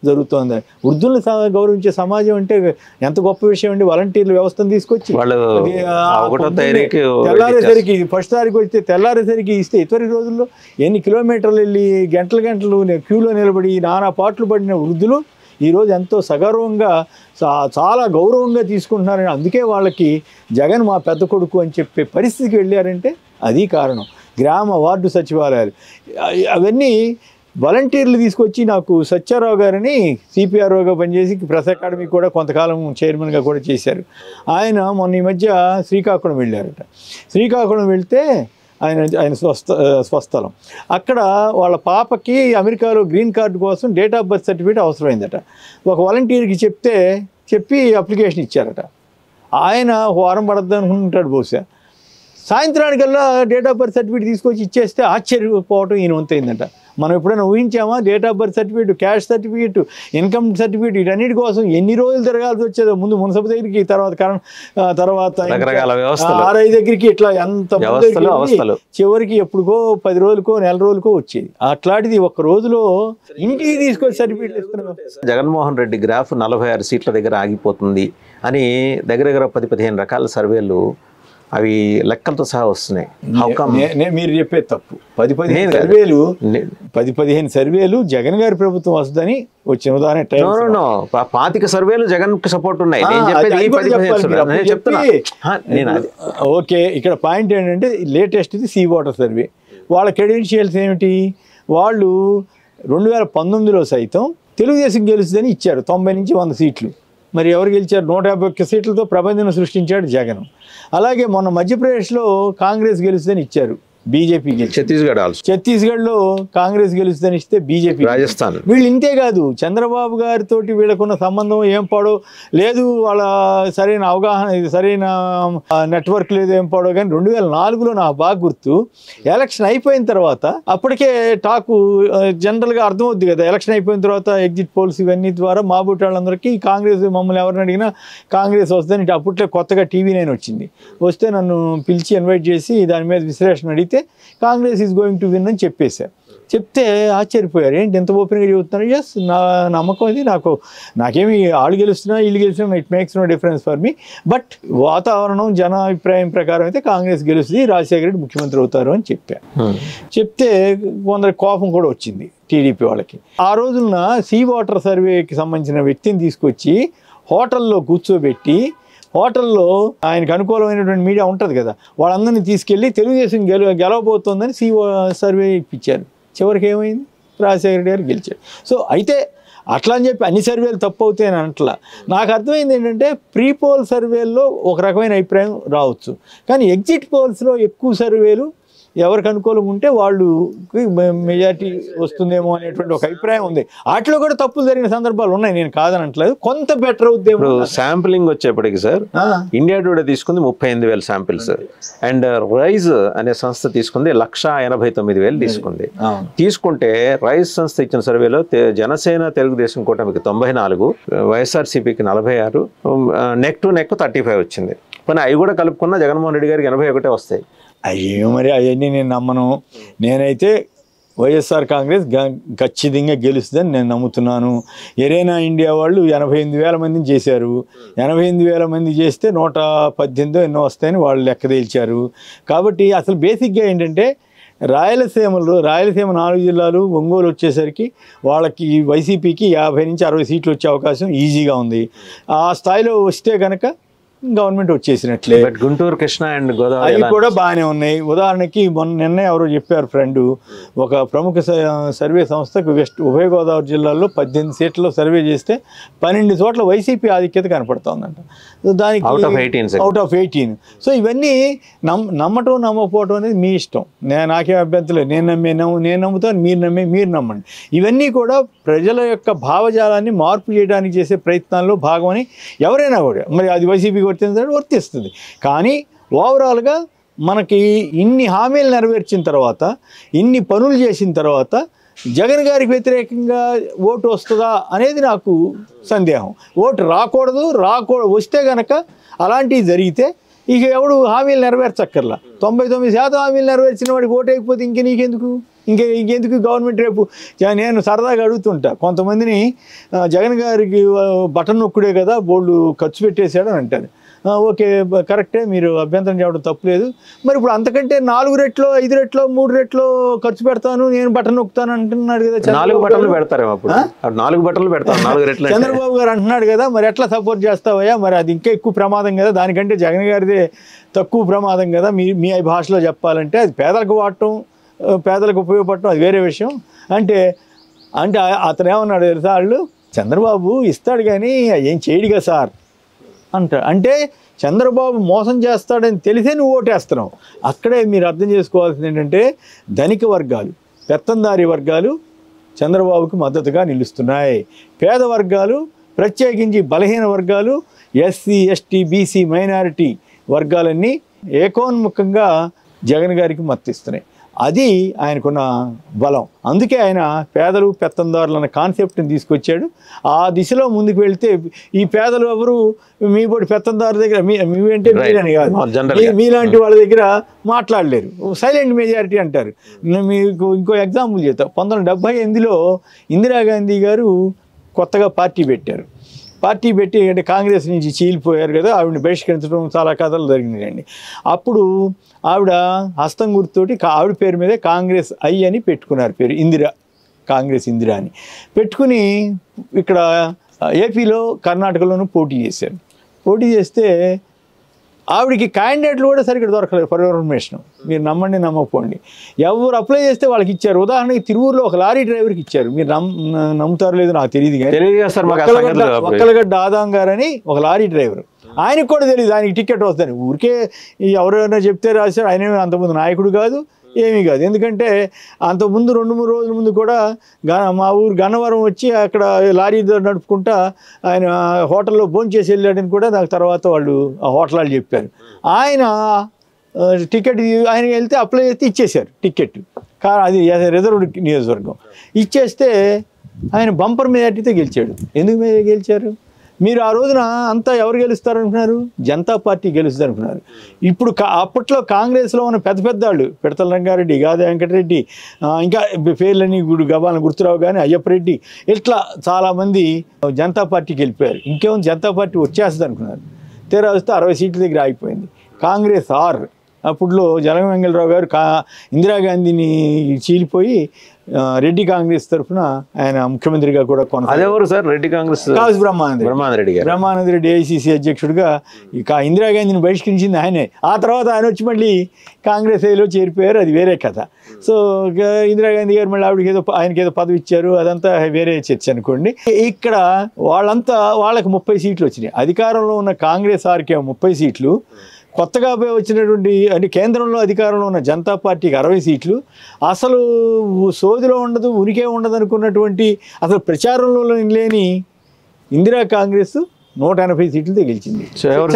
జరుగుతోంది. వృద్ధుల్ని గౌరవించే సమాజం అంటే ఎంత గొప్ప విషయం అండి? వాలంటీర్ల వ్యవస్థను తీసుకొచ్చి తెల్లారేసరికి ఫస్ట్ తారీఖు వస్తే తెల్లారేసరికి ఇస్తే ఇతర రోజుల్లో ఎన్ని కిలోమీటర్లు వెళ్ళి గంటలు గంటలు క్యూలో నిలబడి నానా పాటలు పడిన వృద్ధులు ఈరోజు ఎంతో సగౌరవంగా చాలా గౌరవంగా తీసుకుంటున్నారని అందుకే వాళ్ళకి జగన్ మా పెద్ద కొడుకు అని చెప్పే పరిస్థితికి వెళ్ళారంటే అది కారణం. గ్రామ వార్డు సచివాలయాలు. అవన్నీ వాలంటీర్లు తీసుకొచ్చి నాకు సత్యారావు గారిని సిపిఆర్ఓగా పనిచేసి ప్రెస్ అకాడమీ కూడా కొంతకాలం చైర్మన్గా కూడా చేశారు. ఆయన మొన్న ఈ మధ్య శ్రీకాకుళం వెళ్ళారట. శ్రీకాకుళం వెళ్తే ఆయన ఆయన స్వస్థ స్వస్థలం. అక్కడ వాళ్ళ పాపకి అమెరికాలో గ్రీన్ కార్డు కోసం డేట్ ఆఫ్ బర్త్ సర్టిఫికేట్ అవసరమైందట. ఒక వాలంటీర్కి చెప్తే చెప్పి అప్లికేషన్ ఇచ్చారట. ఆయన వారం పడద్దు అనుకుంటాడు బహుశా. సాయంత్రానికల్లా డేట్ ఆఫ్ బర్త్ సర్టిఫికేట్ తీసుకొచ్చి ఇచ్చేస్తే ఆశ్చర్యపోవటం ఈయన వంతైందట మనం ఎప్పుడైనా ఊహించామా date of birth certificate caste certificate income certificate వీటన్నిటి కోసం ఎన్ని రోజులు తిరగాల్సి వచ్చేదో ముందు మున్సబ్ దగ్గరికి తర్వాత కరెం- ఆ, తర్వాత. ఆర్ఐ దగ్గరికి ఇట్లా ఎంత. చివరికి ఎప్పుడుకో పది రోజులకో నెల రోజులకో వచ్చేది అట్లాంటిది ఒక రోజులో ఇంటికి తీసుకొచ్చి సర్టిఫికేట్ ఇస్తున్నాం జగన్మోహన్ రెడ్డి గ్రాఫ్ నలభై ఆరు సీట్ల దగ్గర ఆగిపోతుంది అని దగ్గర దగ్గర పది పదిహేను రకాల సర్వేలు అవి లెక్కలతో సహా వస్తున్నాయి. మీరు చెప్పేది తప్పు. పది పదిహేను. సర్వేలు పది పదిహేను సర్వేలు జగన్ గారి ప్రభుత్వం వస్తుందని వచ్చిన ఉదాహరణ పాతిక సర్వేలు జగన్కి సపోర్ట్ ఉన్నాయి చెప్తున్నా. ఓకే ఇక్కడ పాయింట్ ఏంటంటే లేటెస్ట్ ఇది సీ వాటర్ సర్వే వాళ్ళ క్రెడెన్షియల్స్ ఏమిటి? వాళ్ళు రెండు వేల పంతొమ్మిదిలో సైతం తెలుగుదేశం గెలుస్తుందని ఇచ్చారు. తొంభై నుంచి వంద సీట్లు. మరి ఎవరు గెలిచారు? నూట యాభై ఒక్క సీట్లతో ప్రబంధం సృష్టించాడు జగన్. అలాగే మొన్న మధ్యప్రదేశ్లో కాంగ్రెస్ గెలుస్తుందని ఇచ్చారు. బీజేపీ గెలిచి ఛత్తీస్గఢ్ ఆల్సో ఛత్తీస్గఢ్లో కాంగ్రెస్ గెలుస్తుందని ఇస్తే బీజేపీ రాజస్థాన్. వీళ్ళు ఇంతే కాదు చంద్రబాబు గారితోటి వీళ్ళకున్న సంబంధం ఏం పాడో లేదు వాళ్ళ సరైన అవగాహన సరైన నెట్వర్క్ లేదు ఏం పాడో కానీ రెండు వేల నాలుగులో నాకు బాగా గుర్తు. ఎలక్షన్ అయిపోయిన తర్వాత అప్పటికే టాకు ఆ, జనరల్గా అర్థమవుద్ది కదా ఎలక్షన్ అయిపోయిన తర్వాత ఎగ్జిట్ పోల్స్ ఇవన్నీ ద్వారా మా వాళ్ళందరికీ కాంగ్రెస్ మమ్మల్ని ఎవరిని అడిగినా కాంగ్రెస్ వస్తుందని అప్పట్లో కొత్తగా టీవీ నైన్ వచ్చింది. వస్తే నన్ను పిలిచి ఇన్వైట్ చేసి దాని మీద విశ్లేషణ అడిగితే Congress is going to win అని చెప్పేశారు. చెప్తే ఆశ్చర్యపోయారు. ఏంటి ఎంత ఓపెన్గా చెబుతున్నారు? ఎస్ నా నమ్మకం ఇది నాకు నాకేమి ఆళ్ళు గెలుస్తున్నా వీళ్ళు గెలుస్తున్నా it makes no difference for me but వాతావరణం జన అభిప్రాయం ప్రకారం అయితే కాంగ్రెస్ గెలుస్తుంది. రాజశేఖర రెడ్డి ముఖ్యమంత్రి అవుతారు అని చెప్పారు. చెప్తే కొందరి కోపం కూడా వచ్చింది టీడీపీ వాళ్ళకి. ఆ రోజున సీ వాటర్ సర్వేకి సంబంధించిన వ్యక్తిని తీసుకొచ్చి హోటల్లో కూర్చోబెట్టి హోటల్లో ఆయనకు అనుకూలమైనటువంటి మీడియా ఉంటుంది కదా వాళ్ళందరినీ తీసుకెళ్ళి తెలుగుదేశం గెల గెలవబోతోందని సీఓ సర్వే ఇప్పించారు. చివరికి ఏమైంది? రాజశేఖర రెడ్డి గారు గెలిచారు. సో అయితే అట్లా అని చెప్పి అన్ని సర్వేలు తప్పు అవుతాయని అంటలా నాకు అర్థమైంది ఏంటంటే ప్రీ పోల్ సర్వేల్లో ఒక రకమైన అభిప్రాయం రావచ్చు. కానీ ఎగ్జిట్ పోల్స్లో ఎక్కువ సర్వేలు ఎవరికి అనుకూలం ఉంటే వాళ్ళు మెజారిటీ వస్తుందేమో అనేటువంటి ఒక అభిప్రాయం ఉంది. వాటిలో కూడా తప్పులు జరిగిన సందర్భాలు ఉన్నాయి. నేను కాదనట్లేదు. కొంత బెటర్ అవుద్దేమో ఇప్పుడు శాంపిలింగ్ వచ్చేప్పటికి సార్ ఇండియా టుడే తీసుకుంది ముప్పై ఎనిమిది వేల శాంపిల్స్ అండ్ రైజ్ అనే సంస్థ తీసుకుంది లక్ష ఎనభై తొమ్మిది వేలు తీసుకుంది. తీసుకుంటే రైస్ సంస్థ ఇచ్చిన సర్వేలో జనసేన తెలుగుదేశం కూటమికి తొంభై నాలుగు వైఎస్ఆర్సీపీకి నలభై ఆరు neck to neck thirty five వచ్చింది. కానీ అవి కూడా కలుపుకున్న జగన్మోహన్ రెడ్డి గారికి ఎనభై ఒకటే వస్తాయి. అయ్యో మరి అవన్నీ నేను నమ్మను. నేనైతే వైఎస్ఆర్ కాంగ్రెస్ గ- ఖచ్చితంగా గెలుస్తుందని నేను నమ్ముతున్నాను. ఎరేనా ఇండియా వాళ్ళు ఎనభై ఎనిమిది వేల మందిని చేశారు. ఎనభై ఎనిమిది వేల మంది చేస్తే నూట పద్దెనిమిదో ఎన్నో వస్తాయని వాళ్ళు లెక్క తేల్చారు. కాబట్టి అసలు బేసిక్గా ఏంటంటే రాయలసీమలో రాయలసీమ నాలుగు జిల్లాలు ఒంగోలు వచ్చేసరికి వాళ్ళకి వైసీపీకి యాభై నుంచి అరవై సీట్లు వచ్చే అవకాశం ఈజీగా ఉంది. ఆ స్థాయిలో వస్తే కనుక గవర్నమెంట్ వచ్చేసినట్లే. బట్ గుంటూరు కృష్ణ అండ్ గోదావరి అవి కూడా బాగానే ఉన్నాయి. ఉదాహరణకి మొన్న నిన్న ఎవరో చెప్పారు ఫ్రెండ్ ఒక ప్రముఖ సర్వే సంస్థకు వెస్ట్ ఉభయ గోదావరి జిల్లాల్లో పద్దెనిమిది సీట్లలో సర్వే చేస్తే పన్నెండు చోట్ల వైసీపీ ఆధిక్యత కనపడుతోందంట. సో దానికి Out of 18 sir. Out of eighteen so ఇవన్నీ నమ్ నమ్మటం నమ్మకపోవటం అనేది మీ ఇష్టం. నేను నాకేం అభ్యంతరం లేదు. నేను నమ్మే నమ్ము నేను నమ్ముతాను మీరు నమ్మే మీరు నమ్మండి. ఇవన్నీ కూడా ప్రజల యొక్క భావజాలాన్ని మార్పు చేయడానికి చేసే ప్రయత్నాల్లో భాగమని ఎవరైనా కూడా మరి అది వైసీపీకి వర్తించాడు వర్తిస్తుంది. కానీ ఓవరాల్గా మనకి ఇన్ని హామీలు నెరవేర్చిన తర్వాత ఇన్ని పనులు చేసిన తర్వాత జగన్ గారికి వ్యతిరేకంగా ఓటు వస్తుందా అనేది నాకు సందేహం. ఓటు రాకూడదు రాకూడదు వస్తే గనక అలాంటివి జరిగితే ఇక ఎవడు హామీలు నెరవేర్చక్కర్లా. తొంభై తొమ్మిది శాతం హామీలు నెరవేర్చిన వాడికి ఓటేయకపోతే ఇంక నీకెందుకు? ఇంకే ఇంకెందుకు గవర్నమెంట్ రేపు? నేను సరదాగా అడుగుతుంటా. కొంతమందిని జగన్ గారికి బటన్ నొక్కుడే కదా బోర్డు ఖర్చు పెట్టేశాడు అని అంటారు. ఓకే కరెక్టే మీరు అభ్యంతరం చేయడం తప్పులేదు. మరి ఇప్పుడు అంతకంటే నాలుగు రెట్లో ఐదు రెట్లో మూడు రెట్లో ఖర్చు పెడతాను నేను బటన్ నొక్కుతాను అంటున్నాడు కదా నాలుగు అప్పుడు. ఆ? నాలుగు బట్టలు పెడతారు నాలుగు రెట్లు. చంద్రబాబు గారు అంటున్నాడు కదా మరి ఎట్లా సపోర్ట్ చేస్తావయ్యా? మరి అది ఇంకా ఎక్కువ ప్రమాదం కదా. దానికంటే జగన్ గారిదే తక్కువ ప్రమాదం కదా. మీ మీ భాషలో చెప్పాలంటే అది పేదలకు వాడటం పేదలకు ఉపయోగపడటం అది వేరే విషయం. అంటే అంటే అతను ఏమన్నాడు తెలుసా వాళ్ళు? చంద్రబాబు ఇస్తాడు కానీ ఏం చేయడుగా సార్. అంటాడు. అంటే చంద్రబాబు మోసం చేస్తాడని తెలిసే నువ్వు ఓటేస్తున్నావు. అక్కడే మీరు అర్థం చేసుకోవాల్సింది ఏంటంటే ధనిక వర్గాలు పెత్తందారి వర్గాలు చంద్రబాబుకు మద్దతుగా నిలుస్తున్నాయి. పేద వర్గాలు ప్రత్యేకించి బలహీన వర్గాలు ఎస్సీ ఎస్టీ బీసీ మైనారిటీ వర్గాలన్నీ ఏకోన్ముఖంగా జగన్ గారికి మద్దతిస్తున్నాయి. అది ఆయనకున్న బలం. అందుకే ఆయన పేదలు పెత్తందారులు అన్న కాన్సెప్ట్ని తీసుకొచ్చాడు. ఆ దిశలో ముందుకు వెళ్తే ఈ పేదలు ఎవరు మీ బోటి పెత్తందారు దగ్గర మీ మీవంటే. మీరని కాదు. మీలాంటి వాళ్ళ దగ్గర మాట్లాడలేరు. సైలెంట్ మెజారిటీ అంటారు. మీకు ఇంకో ఎగ్జాంపుల్ చెప్తా. పంతొమ్మిది డెబ్బై ఎనిమిదిలో ఇందిరాగాంధీ గారు కొత్తగా పార్టీ పెట్టారు. పార్టీ పెట్టి అంటే కాంగ్రెస్ నుంచి చీలిపోయారు కదా ఆవిడని బహిష్కరించడం చాలా కథలు జరిగినాయండి. అప్పుడు ఆవిడ హస్తం గుర్తుతోటి ఆవిడ పేరు మీదే కాంగ్రెస్ ఐ అని పెట్టుకున్నారు పేరు ఇందిరా కాంగ్రెస్ ఇందిరా అని. పెట్టుకుని ఇక్కడ ఏపీలో కర్ణాటకలోనూ పోటీ చేశారు. పోటీ చేస్తే ఆవిడకి క్యాండిడేట్లు కూడా సరిగ్గా దొరకలేదు ఫర్ ఇన్ఫర్మేషన్ మీరు నమ్మండి నమ్మకపోండి. ఎవరు అప్లై చేస్తే వాళ్ళకి ఇచ్చారు. ఉదాహరణకి తిరువూరులో ఒక లారీ డ్రైవర్కి ఇచ్చారు. మీరు నమ్ నమ్ముతారో లేదో నాకు తెలియదు కానీ ఒక్కలగడ్డ ఆదాం గారని ఒక లారీ డ్రైవర్ ఆయనకు కూడా తెలియదు ఆయనకి టికెట్ వస్తుంది ఊరికే ఎవరైనా చెప్తే రాశారు. ఆయన ఏమీ అంతకుముందు నాయకుడు కాదు. ఏమీ కాదు. ఎందుకంటే అంతకుముందు రెండు మూడు రోజుల ముందు కూడా మా ఊరు గన్నవరం వచ్చి అక్కడ లారీ నడుపుకుంటా ఆయన హోటల్లో భోంచేసి వెళ్ళాడని కూడా నాకు తర్వాత వాళ్ళు ఆ హోటల్ వాళ్ళు చెప్పారు. ఆయన టికెట్ ఆయన వెళ్తే అప్లై చేస్తే ఇచ్చేశారు టికెట్. కానీ అది రిజర్వ్డ్ నియోజకవర్గం. ఇచ్చేస్తే ఆయన బంపర్ మెజార్టీతో గెలిచాడు. ఎందుకు మీద గెలిచారు? మీరు ఆ రోజున అంతా ఎవరు గెలుస్తారు అనుకున్నారు జనతా పార్టీ గెలుస్తుంది అనుకున్నారు ఇప్పుడు కా- అప్పట్లో కాంగ్రెస్లో ఉన్న పెద్ద పెద్ద వాళ్ళు పిడతల రంగారెడ్డి గాదే వెంకటరెడ్డి ఇంకా పేర్లని గుడి గబాలను గుర్తురావు కానీ అయ్యప్పరెడ్డి ఇట్లా చాలామంది జనతా పార్టీకి వెళ్ళిపోయారు. ఇంకేముంది? జనతా పార్టీ వచ్చేస్తుంది అనుకున్నారు తీరా వస్తే అరవై సీట్ల దగ్గర ఆగిపోయింది. Congress R. అప్పుడులో జలగం వెంగళరావు గారు కా ఇందిరాగాంధీని చీలిపోయి రెడ్డి కాంగ్రెస్ తరఫున ఆయన ముఖ్యమంత్రిగా కూడా కొనసాగారు. అదెవరు సార్? రెడ్డి కాంగ్రెస్ కాసు బ్రహ్మానంద బ్రహ్మానంద రెడ్డి గారు. బ్రహ్మానంద రెడ్డి ఏఐసిసి అధ్యక్షుడిగా ఇక ఇందిరాగాంధీని బహిష్కరించింది ఆయనే. ఆ తర్వాత ఆయన వచ్చి మళ్ళీ కాంగ్రెస్ ఏలో చేరిపోయారు. అది వేరే కథ. సో ఇందిరాగాంధీ గారు మళ్ళీ ఆవిడకి ఏదో ఆయనకి ఏదో పదవి ఇచ్చారు. అదంతా వేరే చర్చ అనుకోండి. ఇక్కడ వాళ్ళంతా వాళ్ళకి ముప్పై సీట్లు వచ్చినాయి. అధికారంలో ఉన్న కాంగ్రెస్ ఆర్కే ముప్పై సీట్లు. కొత్తగా వచ్చినటువంటి అంటే కేంద్రంలో అధికారంలో ఉన్న జనతా పార్టీకి అరవై సీట్లు అసలు సోదిలో ఉండదు ఉనికే ఉండదు అనుకున్నటువంటి అసలు ప్రచారంలో లేని ఇందిరా కాంగ్రెస్ నూట ఎనభై సీట్లతో గెలిచింది.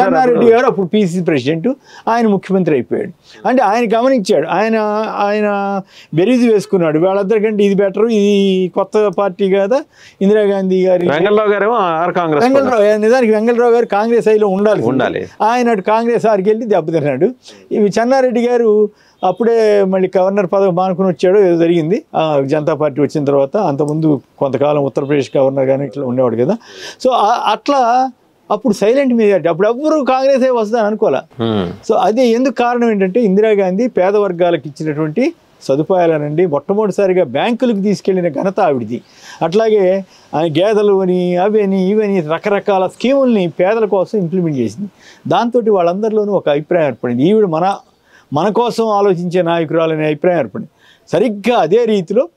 చెన్నారెడ్డి? గారు అప్పుడు పీసీసీ ప్రెసిడెంట్ ఆయన ముఖ్యమంత్రి అయిపోయాడు. అంటే ఆయన గమనించాడు ఆయన ఆయన బెరీజు వేసుకున్నాడు. వాళ్ళందరికంటే ఇది బెటర్ ఇది కొత్త పార్టీ కదా? ఇందిరాగాంధీ గారి వెంగళరావు కాంగ్రెస్ వెంగళరావు నిజానికి వెంగళరావు గారు కాంగ్రెస్ ఐలో ఉండాలి ఉండాలి. ఆయన కాంగ్రెస్ ఆరికి వెళ్ళి దెబ్బతిన్నాడు. ఇవి చెన్నారెడ్డి గారు అప్పుడే మళ్ళీ గవర్నర్ పదవి మానుకుని వచ్చాడు ఏదో జరిగింది. ఆ, జనతా పార్టీ వచ్చిన తర్వాత అంతకుముందు కొంతకాలం ఉత్తరప్రదేశ్ గవర్నర్ కానీ ఇట్లా ఉండేవాడు కదా. సో అట్లా అప్పుడు సైలెంట్ మెజార్టీ అప్పుడు ఎవ్వరు కాంగ్రెస్ వస్తుందని అనుకోలే. సో అది ఎందుకు కారణం ఏంటంటే ఇందిరాగాంధీ పేద వర్గాలకు ఇచ్చినటువంటి సదుపాయాలనండి మొట్టమొదటిసారిగా బ్యాంకులకు తీసుకెళ్ళిన ఘనత ఆవిడిది. అట్లాగే గేదెలు అని అవి అని ఇవని రకరకాల స్కీముల్ని పేదల కోసం ఇంప్లిమెంట్ చేసింది. దాంతో వాళ్ళందరిలోనూ ఒక అభిప్రాయం ఏర్పడింది. ఈవిడ మన మన కోసం ఆలోచించే నాయకురాలనే అభిప్రాయం ఏర్పడింది. సరిగ్గా అదే రీతిలో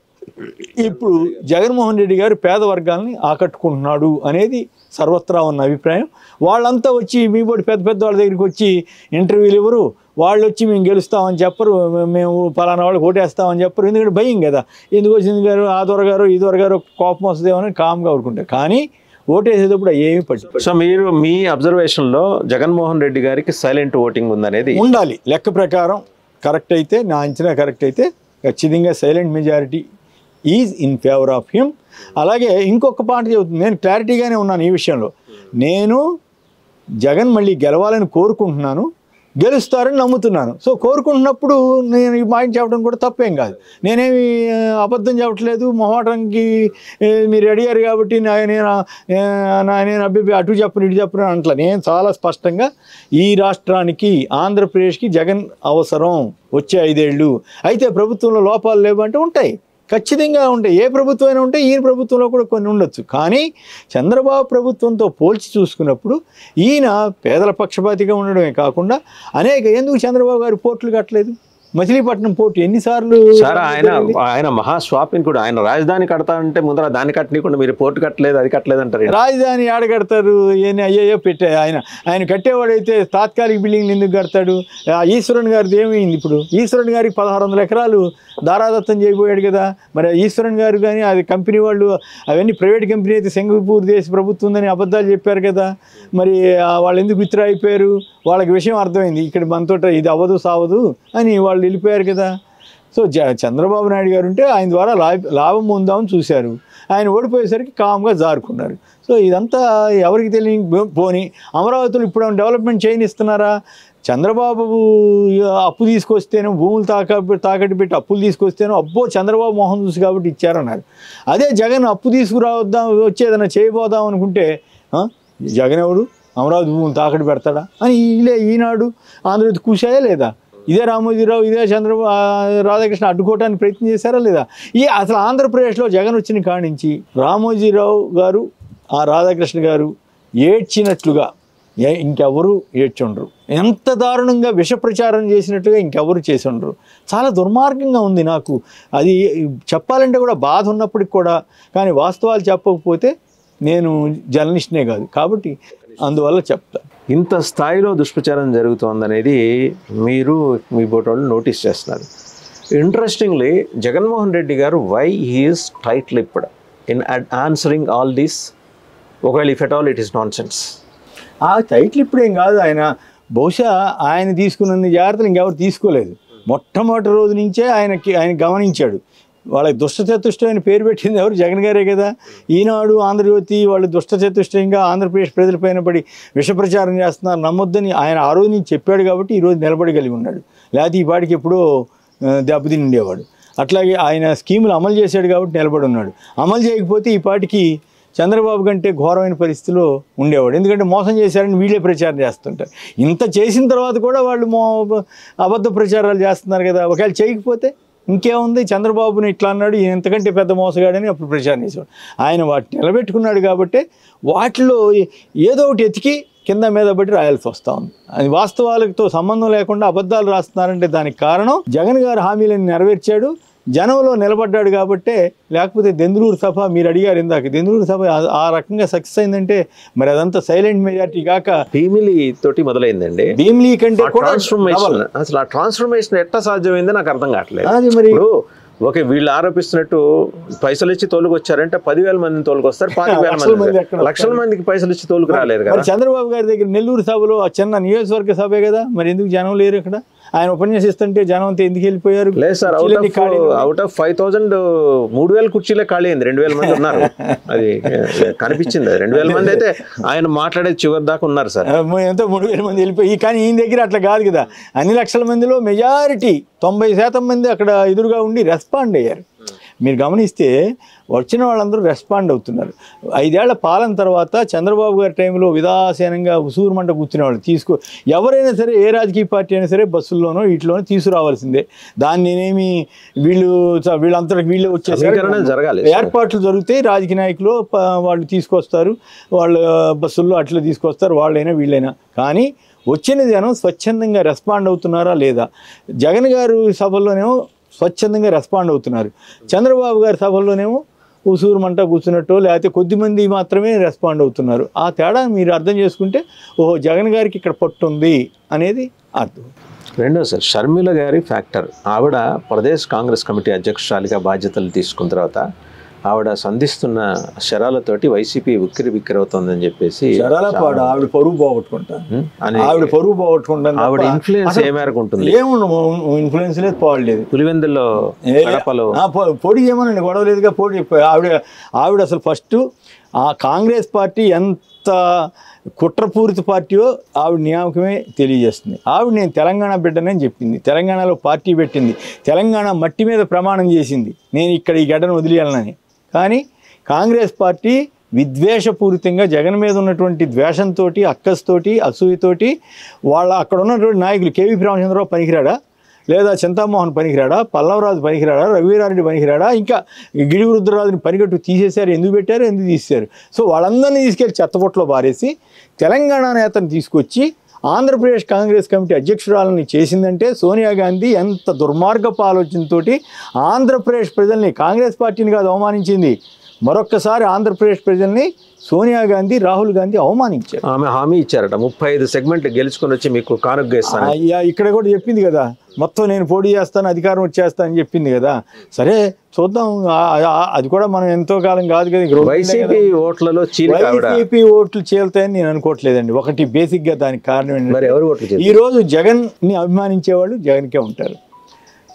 ఇప్పుడు జగన్మోహన్ రెడ్డి గారు పేద వర్గాల్ని ఆకట్టుకుంటున్నాడు అనేది సర్వత్రా ఉన్న అభిప్రాయం. వాళ్ళంతా వచ్చి మీ బోటి పెద్ద పెద్ద వాళ్ళ దగ్గరికి వచ్చి ఇంటర్వ్యూలు ఇవ్వరు. వాళ్ళు వచ్చి మేము గెలుస్తామని చెప్పరు. మేము పలానా వాళ్ళకి ఓటేస్తామని చెప్పరు. ఎందుకంటే భయం కదా. ఎందుకు వచ్చింది గారు? ఆ దొరగారు ఈ దొరగారు కోపం వస్తుందేమో అని కామ్గా ఊరుకుంటారు. కానీ ఓటేసేటప్పుడు ఏమీ పట్టి సో మీరు మీ అబ్జర్వేషన్లో జగన్మోహన్ రెడ్డి గారికి సైలెంట్ ఓటింగ్ ఉందనేది ఉండాలి. లెక్క ప్రకారం కరెక్ట్ అయితే నా అంచనా కరెక్ట్ అయితే ఖచ్చితంగా silent majority is in favour of him. అలాగే ఇంకొక పాట చెబుతుంది. నేను క్లారిటీగానే ఉన్నాను ఈ విషయంలో. నేను జగన్ మళ్ళీ గెలవాలని కోరుకుంటున్నాను. గెలుస్తారని నమ్ముతున్నాను. సో కోరుకుంటున్నప్పుడు నేను ఈ మాట చెప్పడం కూడా తప్పేం కాదు. నేనేమి అబద్ధం చెప్పట్లేదు. మొహమాటానికి మీరు అడిగారు కాబట్టి నేను నేను అభ్యర్థి అటు చెప్పను ఇటు చెప్పను అంట్లా. నేను చాలా స్పష్టంగా ఈ రాష్ట్రానికి ఆంధ్రప్రదేశ్కి జగన్ అవసరం వచ్చే ఐదేళ్ళు. అయితే ప్రభుత్వంలో లోపాలు లేవంటే ఉంటాయి. ఖచ్చితంగా ఉంటాయి ఏ ప్రభుత్వమైనా ఉంటే ఈయన ప్రభుత్వంలో కూడా కొన్ని ఉండొచ్చు. కానీ చంద్రబాబు ప్రభుత్వంతో పోల్చి చూసుకున్నప్పుడు ఈయన పేదల పక్షపాతిగా ఉండడమే కాకుండా అనేక ఎందుకు చంద్రబాబు గారు పోర్టులు కట్టలేదు? మచిలీపట్నం పోర్టు ఎన్నిసార్లు సార్ ఆయన ఆయన మహా స్వాపింకుడు ఆయన రాజధాని కడతా అంటే ముందర దాన్ని కట్టనీయకుండా మీరు పోర్టు కట్టలేదు అది కట్టలేదు అంటారు రాజధాని ఆడ కడతారు అయ్యయ్యో పెట్టే ఆయన ఆయన కట్టేవాడైతే తాత్కాలిక బిల్డింగ్లు ఎందుకు కడతాడు? ఈశ్వరన్ గారిది ఏమైంది ఇప్పుడు? ఈశ్వరన్ గారికి పదహారు వందల ఎకరాలు దారాదత్తం చేయబోయాడు కదా. మరి ఈశ్వరన్ గారు కానీ అది కంపెనీ వాళ్ళు అవన్నీ ప్రైవేట్ కంపెనీ అయితే సింగపూర్ దేశ ప్రభుత్వం ఉందని అబద్ధాలు చెప్పారు కదా. మరి వాళ్ళు ఎందుకు విత్డ్రా అయిపోయారు? వాళ్ళకి విషయం అర్థమైంది. ఇక్కడ మనతో ఇది అవ్వదు సావదు అని వాళ్ళు వెళ్ళిపోయారు కదా. సో జ చంద్రబాబు నాయుడు గారు ఉంటే ఆయన ద్వారా లాభ లాభం పొందామని చూశారు. ఆయన ఓడిపోయేసరికి కామ్గా జారుకున్నారు. సో ఇదంతా ఎవరికి తెలియని పోని అమరావతిలో ఇప్పుడు డెవలప్మెంట్ చేయనిస్తున్నారా? చంద్రబాబు అప్పు తీసుకొస్తేనో భూములు తాక తాకట్టు పెట్టి అప్పులు తీసుకొస్తేనో అబ్బో చంద్రబాబు మోహన్ చూసి కాబట్టి ఇచ్చారన్నారు. అదే జగన్ అప్పు తీసుకురావద్దాం వచ్చేదన్నా చేయబోదాం అనుకుంటే జగన్ ఎవడు? అమరావతి భూములు తాకట్టు పెడతాడా? అని ఈలే ఈనాడు ఆంధ్రజ్యోతి కూసాయా లేదా? ఇదే రామోజీరావు ఇదే చంద్ర రాధాకృష్ణ అడ్డుకోవడానికి ప్రయత్నం చేశారా లేదా? ఈ అసలు ఆంధ్రప్రదేశ్లో జగన్ వచ్చిన కాణించి రామోజీరావు గారు ఆ రాధాకృష్ణ గారు ఏడ్చినట్లుగా ఏ- ఇంకెవరు ఏడ్చుండ్రు. ఎంత దారుణంగా విష ప్రచారం చేసినట్టుగా ఇంకెవరు చేసి ఉండరు చాలా దుర్మార్గంగా ఉంది నాకు. అది చెప్పాలంటే కూడా బాధ ఉన్నప్పటికి కూడా కానీ వాస్తవాలు చెప్పకపోతే నేను జర్నలిస్ట్నే కాదు. కాబట్టి అందువల్ల చెప్తాను ఇంత స్థాయిలో దుష్ప్రచారం జరుగుతోందనేది మీరు మీ బోటోళ్ళు నోటీస్ చేస్తున్నారు. ఇంట్రెస్టింగ్లీ జగన్మోహన్ రెడ్డి గారు why he is tight lipped in answering all these ఒకవేళ if at all it is nonsense ఆ టైటిల్ ఇప్పుడేం కాదు ఆయన. బహుశా ఆయన తీసుకున్న జాగ్రత్తలు ఇంకెవరు తీసుకోలేదు. మొట్టమొదటి రోజు నుంచే ఆయనకి ఆయన గమనించాడు. వాళ్ళకి దుష్టచతుష్టమైన పేరు పెట్టింది ఎవరు? జగన్ గారే కదా. ఈనాడు ఆంధ్రజ్యోతి వాళ్ళు దుష్ట చతుష్టయంగా ఆంధ్రప్రదేశ్ ప్రజలపైన పడి విష ప్రచారం చేస్తున్నారు. నమ్మొద్దని ఆయన ఆ రోజు నుంచి చెప్పాడు కాబట్టి ఈరోజు నిలబడి నిలబడగలిగి ఉన్నాడు. లేకపోతే ఈ పాటికి ఎప్పుడో దెబ్బతిని ఉండేవాడు. అట్లాగే ఆయన స్కీములు అమలు చేశాడు కాబట్టి నిలబడి ఉన్నాడు. అమలు చేయకపోతే ఈ పాటికి చంద్రబాబు కంటే ఘోరమైన పరిస్థితిలో ఉండేవాడు. ఎందుకంటే మోసం చేశారని వీళ్ళే ప్రచారం చేస్తుంటారు. ఇంత చేసిన తర్వాత కూడా వాళ్ళు మో అబద్ధ ప్రచారాలు చేస్తున్నారు కదా. ఒకవేళ చేయకపోతే ఇంకేముంది? చంద్రబాబుని ఇట్లా అన్నాడు ఈయన ఎంతకంటే పెద్ద మోసగాడని అప్పుడు ప్రచారం చేశాడు ఆయన వాటిని నిలబెట్టుకున్నాడు కాబట్టి వాటిలో ఏదో ఒకటి ఎతికి కింద మీద బట్టి రాయాల్సి వస్తూ ఉంది. అది వాస్తవాలతో సంబంధం లేకుండా అబద్ధాలు రాస్తున్నారంటే దానికి కారణం జగన్ గారు హామీలను నెరవేర్చాడు. జనంలో నిలబడ్డాడు కాబట్టే లేకపోతే దెందులూరు సభ మీరు అడిగారు ఇందాక. దెందులూరు సభ ఆ- రకంగా సక్సెస్ అయిందంటే మరి అదంతా సైలెంట్ మెజార్టీ కాక భీమిలి తోటి మొదలైందండి. భీమ్లీ కంటే ట్రాన్స్ఫర్మేషన్ అసలు ఆ ట్రాన్స్ఫర్మేషన్ ఎట్లా సాధ్యమైందో నాకు అర్థం కావట్లేదు. అది మరి ఓకే వీళ్ళు ఆరోపిస్తున్నట్టు పైసలు ఇచ్చి తోలుకు వచ్చారంటే పదివేల మందిని తోలుకు వస్తారు పాతిక వేల లక్షల మంది మంది లక్షల మందికి పైసలు ఇచ్చి తోలుకు మరి కదా. చంద్రబాబు గారి దగ్గర నెల్లూరు సభలో ఆ చిన్న నియోజకవర్గ సభే కదా? మరి ఎందుకు జనం లేరు ఇక్కడ? ఆయన ఉపన్యాసిస్తుంటే జనం అంతా ఎందుకు వెళ్ళిపోయారు? లేదు sir out of. Out of five thousand మూడు వేల కుర్చీలే ఖాళీ అయింది రెండు వేల మంది ఉన్నారు. (laughs) అది కనిపించింది రెండు వేల మంది అయితే ఆయన మాట్లాడేది చివరి దాకా ఉన్నారు సార్. ఎంతో మూడు వేల మంది వెళ్ళిపోయి కానీ ఈయన దగ్గర అట్లా కాదు కదా. అన్ని లక్షల మందిలో మెజారిటీ తొంభై శాతం మంది అక్కడ ఎదురుగా ఉండి రెస్పాండ్ అయ్యారు. మీరు గమనిస్తే వచ్చిన వాళ్ళందరూ రెస్పాండ్ అవుతున్నారు. ఐదేళ్ళ పాలన తర్వాత చంద్రబాబు గారి టైంలో విదాసీనంగా ఉసూరుమంట కూర్చునేవాళ్ళు తీసుకో ఎవరైనా సరే ఏ రాజకీయ పార్టీ అయినా సరే బస్సుల్లోనో వీటిలోనో తీసుకురావాల్సిందే. దాన్ని నేనేమి వీళ్ళు వీళ్ళంతా వీళ్ళు సమీకరణ వచ్చేసారు జరగాలి ఏర్పాట్లు జరుగుతాయి రాజకీయ నాయకులు వాళ్ళు తీసుకొస్తారు. వాళ్ళ బస్సుల్లో అట్లా తీసుకొస్తారు. వాళ్ళైనా వీళ్ళైనా. కానీ వచ్చిన జనం స్వచ్ఛందంగా రెస్పాండ్ అవుతున్నారా లేదా? జగన్ గారు సభల్లోనేమో స్వచ్ఛందంగా రెస్పాండ్ అవుతున్నారు. చంద్రబాబు గారి సభల్లోనేమో ఉసూరుమంట కూర్చున్నట్టు లేకపోతే కొద్దిమంది మాత్రమే రెస్పాండ్ అవుతున్నారు. ఆ తేడా మీరు అర్థం చేసుకుంటే ఓహో జగన్ గారికి ఇక్కడ పట్టుంది అనేది అర్థం. రెండో సార్ షర్మిల గారి ఫ్యాక్టర్. ఆవిడ ప్రదేశ్ కాంగ్రెస్ కమిటీ అధ్యక్షురాలిగా బాధ్యతలు తీసుకున్న తర్వాత ఆవిడ సంధిస్తున్న శరాలతోటి వైసీపీ ఉక్కిరి బిక్కిరి అవుతుందని చెప్పేసి ఆవిడ పరువు పోగొట్టుకుంటాను. ఆవిడ పరువు పోగొట్టుకుంటాను ఆవిడ తప్ప ఇన్ఫ్లుయెన్స్ ఏ మేరకు ఉంటుంది ఇన్ఫ్లుయెన్స్ లేదు పులివెందుల్లో పొడి ఏమోనండి గొడవ లేదుగా పొడి ఆవిడ ఆవిడ అసలు ఫస్ట్ ఆ కాంగ్రెస్ పార్టీ ఎంత కుట్రపూరిత పార్టీయో ఆవిడ నియామకమే తెలియజేస్తుంది. ఆవిడ నేను తెలంగాణ బిడ్డనని చెప్పింది. తెలంగాణలో పార్టీ పెట్టింది. తెలంగాణ మట్టి మీద ప్రమాణం చేసింది. నేను ఇక్కడ ఈ గడ్డను వదిలేయాలని కానీ కాంగ్రెస్ పార్టీ విద్వేషపూరితంగా జగన్ మీద ఉన్నటువంటి ద్వేషంతో అక్కస్తోటి అసూయతోటి వాళ్ళ అక్కడ ఉన్నటువంటి నాయకులు కేవీ రామచంద్రరావు పనికిరాడా? లేదా చింతామోహన్ పనికిరాడా? పల్లవరాజు పనికిరాడా? రవిరారెడ్డి పనికిరాడా? ఇంకా గిడి రుద్రరాజుని పనిగట్టు తీసేశారు ఎందుకు పెట్టారు ఎందుకు తీసేశారు? సో వాళ్ళందరినీ తీసుకెళ్ళి చెత్తపొట్లో పారేసి తెలంగాణ నేతను తీసుకొచ్చి ఆంధ్రప్రదేశ్ కాంగ్రెస్ కమిటీ అధ్యక్షురాలని చేసిందంటే సోనియా గాంధీ ఎంత దుర్మార్గపు ఆలోచనతోటి ఆంధ్రప్రదేశ్ ప్రజల్ని కాంగ్రెస్ పార్టీని కాదు అవమానించింది. మరొక్కసారి ఆంధ్రప్రదేశ్ ప్రజల్ని సోనియా గాంధీ రాహుల్ గాంధీ అవమానించారు. ఆమె హామీ ఇచ్చారట. ముప్పై ఐదు సెగ్మెంట్ గెలుచుకొని వచ్చి మీకు కానుక ఇస్తాను ఇక్కడ కూడా చెప్పింది కదా. మొత్తం నేను పోటీ చేస్తాను అధికారం వచ్చేస్తాను అని చెప్పింది కదా. సరే చూద్దాం. అది కూడా మనం ఎంతో కాలం కాదు కదా. వైసీపీ ఓట్లలో వైసీపీ ఓట్లు చేలుతాయని నేను అనుకోవట్లేదండి. ఒకటి బేసిక్గా దానికి కారణం ఏంటంటే మరి ఎవరు ఓట్లు? ఈ రోజు జగన్ని అభిమానించే వాళ్ళు జగన్కే ఉంటారు.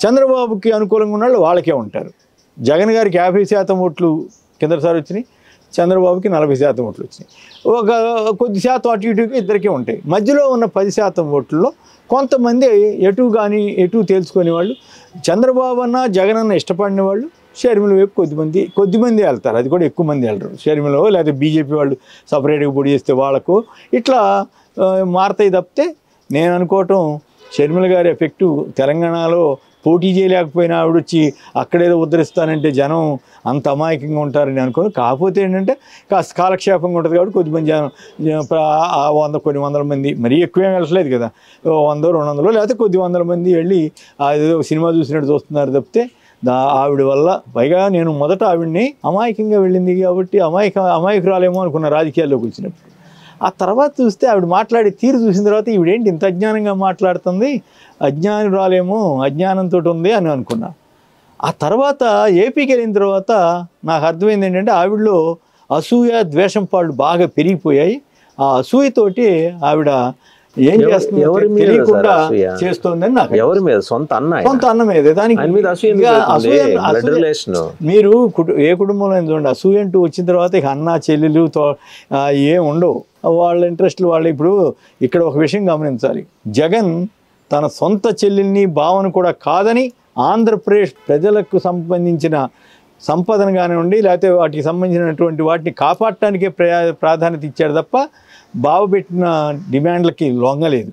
చంద్రబాబుకి అనుకూలంగా ఉన్న వాళ్ళు వాళ్ళకే ఉంటారు. జగన్ గారికి యాభై శాతం ఓట్లు కిందసారి వచ్చినాయి చంద్రబాబుకి నలభై శాతం ఓట్లు వచ్చినాయి. ఒక కొద్ది శాతం అటు ఇటుకి ఇద్దరికీ ఉంటాయి. మధ్యలో ఉన్న పది శాతం ఓట్లలో కొంతమంది ఎటు కానీ ఎటు తేల్చుకునే వాళ్ళు చంద్రబాబు అన్న జగన్ అన్న ఇష్టపడిన వాళ్ళు షర్మిల వైపు కొద్దిమంది కొద్దిమంది వెళ్తారు. అది కూడా ఎక్కువ మంది వెళ్ళరు షర్మిలో లేకపోతే బీజేపీ వాళ్ళు సపరేట్గా పొడి చేస్తే వాళ్ళకు ఇట్లా మారతాయి తప్పితే నేను అనుకోవటం షర్మిల గారి ఎఫెక్టు తెలంగాణలో పోటీ చేయలేకపోయినా ఆవిడ వచ్చి అక్కడేదో ఉద్ధరిస్తానంటే జనం అంత అమాయకంగా ఉంటారని అనుకోను. కాకపోతే ఏంటంటే కాస్త కాలక్షేపంగా ఉంటుంది కాబట్టి కొద్దిమంది జనం ఆ వంద కొన్ని వందల మంది మరీ ఎక్కువేం వెళ్ళట్లేదు కదా. ఓ వందో రెండు వందలు లేకపోతే కొద్ది వందల మంది వెళ్ళి ఆ ఏదో సినిమా చూసినట్టు చూస్తున్నారు తప్పితే దా ఆవిడ వల్ల పైగా నేను మొదట ఆవిడ్ని అమాయకంగా వెళ్ళింది కాబట్టి అమాయక అమాయకురాలేమో అనుకున్న రాజకీయాల్లోకి వచ్చినప్పుడు. ఆ తర్వాత చూస్తే ఆవిడ మాట్లాడే తీరు చూసిన తర్వాత ఈవిడేంటి ఇంత అజ్ఞానంగా మాట్లాడుతుంది? అజ్ఞానురాలేమో అజ్ఞానంతో ఉంది అని అనుకున్నా. ఆ తర్వాత ఏపీకి వెళ్ళిన తర్వాత నాకు అర్థమైంది ఏంటంటే ఆవిడలో అసూయ ద్వేషం పాళ్ళు బాగా పెరిగిపోయాయి. ఆ అసూయతోటి ఆవిడ ఏం చేస్తుందో తెలియకుండా? చేస్తోందని నాకు ఎవరి మీద? సొంత అన్న దానికి ఆయన మీద రిలేషన్ మీరు ఏ కుటుంబంలో చూడండి అసూయ అంటూ వచ్చిన తర్వాత ఇక అన్న చెల్లెలు ఏం ఉండవు. వాళ్ళ ఇంట్రెస్ట్లు వాళ్ళు. ఇప్పుడు ఇక్కడ ఒక విషయం గమనించాలి. జగన్ తన సొంత చెల్లెల్ని భావన కూడా కాదని ఆంధ్రప్రదేశ్ ప్రజలకు సంబంధించిన సంపదను కానివ్వండి లేకపోతే వాటికి సంబంధించినటువంటి వాటిని కాపాడటానికే ప్రయా ప్రాధాన్యత ఇచ్చాడు తప్ప బావ పెట్టిన డిమాండ్లకి లొంగలేదు.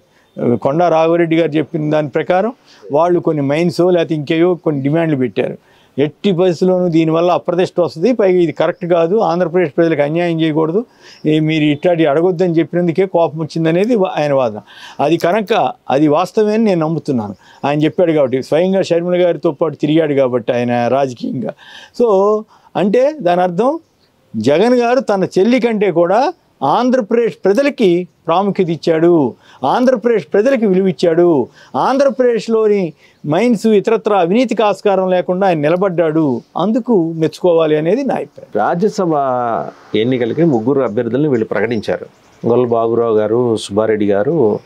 కొండా రాఘవరెడ్డి గారు చెప్పిన దాని ప్రకారం వాళ్ళు కొన్ని మైన్స్ లేకపోతే ఇంకేవో కొన్ని డిమాండ్లు పెట్టారు. ఎట్టి పరిస్థితుల్లోనూ దీనివల్ల అప్రతిష్ట వస్తుంది. పైగా ఇది కరెక్ట్ కాదు. ఆంధ్రప్రదేశ్ ప్రజలకు అన్యాయం చేయకూడదు. మీరు ఇట్లాంటి అడగొద్దని చెప్పినందుకే కోపం వచ్చిందనేది ఆయన వాదన. అది కనుక అది వాస్తవమే నేను నమ్ముతున్నాను. ఆయన చెప్పాడు కాబట్టి. స్వయంగా షర్మిల గారితో పాటు తిరిగాడు కాబట్టి ఆయన రాజకీయంగా. సో అంటే దాని అర్థం జగన్ గారు తన చెల్లి కంటే కూడా ఆంధ్రప్రదేశ్ ప్రజలకి ప్రాముఖ్యత ఇచ్చాడు. ఆంధ్రప్రదేశ్ ప్రజలకి విలువ ఇచ్చాడు ఆంధ్రప్రదేశ్లోని మైన్స్ ఇతరత్ర అవినీతికి ఆస్కారం లేకుండా ఆయన నిలబడ్డాడు. అందుకు మెచ్చుకోవాలి అనేది నా అభిప్రాయం. రాజ్యసభ ఎన్నికలకి ముగ్గురు అభ్యర్థులను వీళ్ళు ప్రకటించారు. గొల్ల బాబురావు గారు సుబ్బారెడ్డి గారు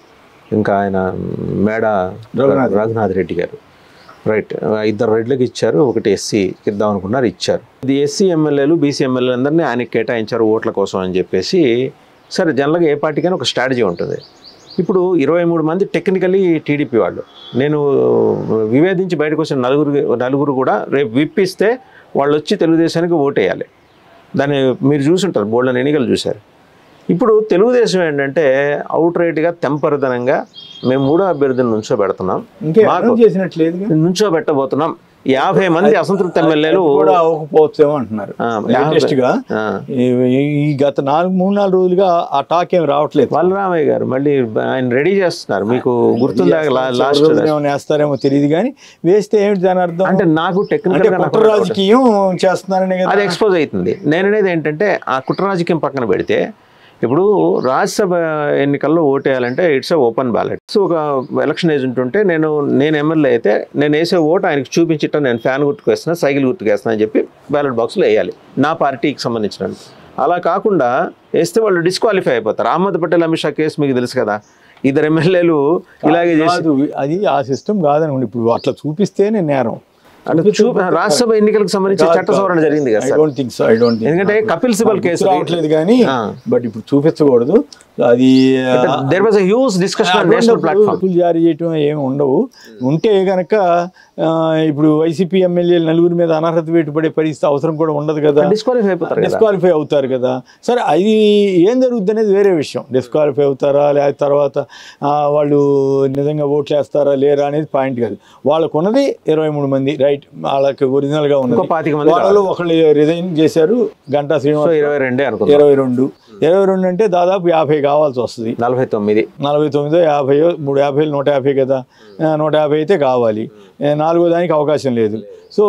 ఇంకా ఆయన మేడ రఘునాథ్. రఘునాథ్ రెడ్డి గారు. రైట్ ఇద్దరు రెడ్లకు ఇచ్చారు ఒకటి ఎస్సీ ఇద్దాం అనుకున్నారు ఇచ్చారు. ఇది ఎస్సీ ఎమ్మెల్యేలు బీసీ ఎమ్మెల్యేలు అందరినీ ఆయనకి కేటాయించారు ఓట్ల కోసం అని చెప్పేసి సరే జనరల్గా ఏ పార్టీకైనా ఒక స్ట్రాటజీ ఉంటుంది. ఇప్పుడు ఇరవై మూడు మంది టెక్నికలీ టీడీపీ వాళ్ళు. నేను వివేదించి బయటకు వచ్చిన నలుగురు నలుగురు కూడా రేపు విప్పిస్తే వాళ్ళు వచ్చి తెలుగుదేశానికి ఓటేయాలి. దాన్ని మీరు చూసుంటారు బోల్డన్ ఎన్నికలు చూశారు. ఇప్పుడు తెలుగుదేశం ఏంటంటే అవుట్ రైట్గా తెంపరితనంగా మేము మూడో అభ్యర్థిని నుంచో పెట్టబోతున్నాం యాభై మంది అసంతృప్తి ఎమ్మెల్యేలు కూడా అవ్వకపోవచ్చేమో అంటున్నారు. గా ఈ గత నాలుగు మూడు నాలుగు రోజులుగా ఆ టాక్ ఏం రావట్లేదు. బలరామయ్య గారు మళ్ళీ ఆయన రెడీ చేస్తున్నారు. మీకు గుర్తుందా? లాస్ట్ వేస్తారేమో తెలియదు కానీ వేస్తే ఏమిటి దాని అర్థం? అంటే నాకు టెక్నికల్ రాజకీయం చేస్తున్నారనే అది ఎక్స్పోజ్ అవుతుంది. నేను అనేది ఏంటంటే ఆ కుట్ర రాజకీయం పక్కన పెడితే ఇప్పుడు రాజ్యసభ ఎన్నికల్లో ఓటేయాలంటే ఇట్స్ ఓపెన్ బ్యాలెట్ సో ఒక ఎలక్షన్ ఏజెంట్ ఉంటే నేను నేను ఎమ్మెల్యే అయితే నేను వేసే ఓటు ఆయనకి చూపించటం నేను ఫ్యాన్ గుర్తుకు వేస్తాను సైకిల్ గుర్తుకు వేస్తున్నా అని చెప్పి బ్యాలెట్ బాక్స్లో వేయాలి. నా పార్టీకి సంబంధించిన అలా కాకుండా వేస్తే వాళ్ళు డిస్క్వాలిఫై అయిపోతారు. అహ్మద్ పటేల్ అమిత్ షా కేసు మీకు తెలుసు కదా? ఇద్దరు ఎమ్మెల్యేలు ఇలాగే చేసి అది ఆ సిస్టమ్ కాదనుకోండి. ఇప్పుడు అట్లా చూపిస్తేనే నేరం. అంటే రాజ్యసభ ఎన్నికలకు సంబంధించి చట్ట సవరణ జరిగింది కదా I sir. Don't think so I don't think ఎందుకంటే కపిల్ సిబల్ కేసు రావట్లేదు కానీ. బట్ ఇప్పుడు చూపించకూడదు. అది there was huge discussion national platform జారీ చేయటం ఏమి ఉండవు. ఉంటే గనక ఇప్పుడు వైసీపీ ఎమ్మెల్యేలు నలుగురి మీద అనర్హత పడే పరిస్థితి అవసరం కూడా ఉండదు కదా. డిస్క్వాలిఫై కదా. డిస్క్వాలిఫై అవుతారు కదా. సరే అది ఏం జరుగుద్ది అనేది వేరే విషయం. డిస్క్వాలిఫై అవుతారా లేదా తర్వాత వాళ్ళు నిజంగా ఓట్లు వేస్తారా లేరా అనేది పాయింట్ కాదు. వాళ్ళకు ఉన్నది ఇరవై మూడు మంది. రైట్ వాళ్ళకి ఒరిజినల్గా ఇంకో ఉన్నది పాతిక మంది వాళ్ళలో ఒకళ్ళు రిజైన్ చేశారు గంటా శ్రీనివాస్ ఇరవై రెండే అనుకుందాం. ఇరవై రెండు. ఇరవై రెండు అంటే దాదాపు యాభై కావాల్సి వస్తుంది. నలభై తొమ్మిది. నలభై తొమ్మిదో యాభైయో మూడు యాభై నూట యాభై కదా. నూట యాభై అయితే కావాలి. నాలుగో దానికి అవకాశం లేదు. సో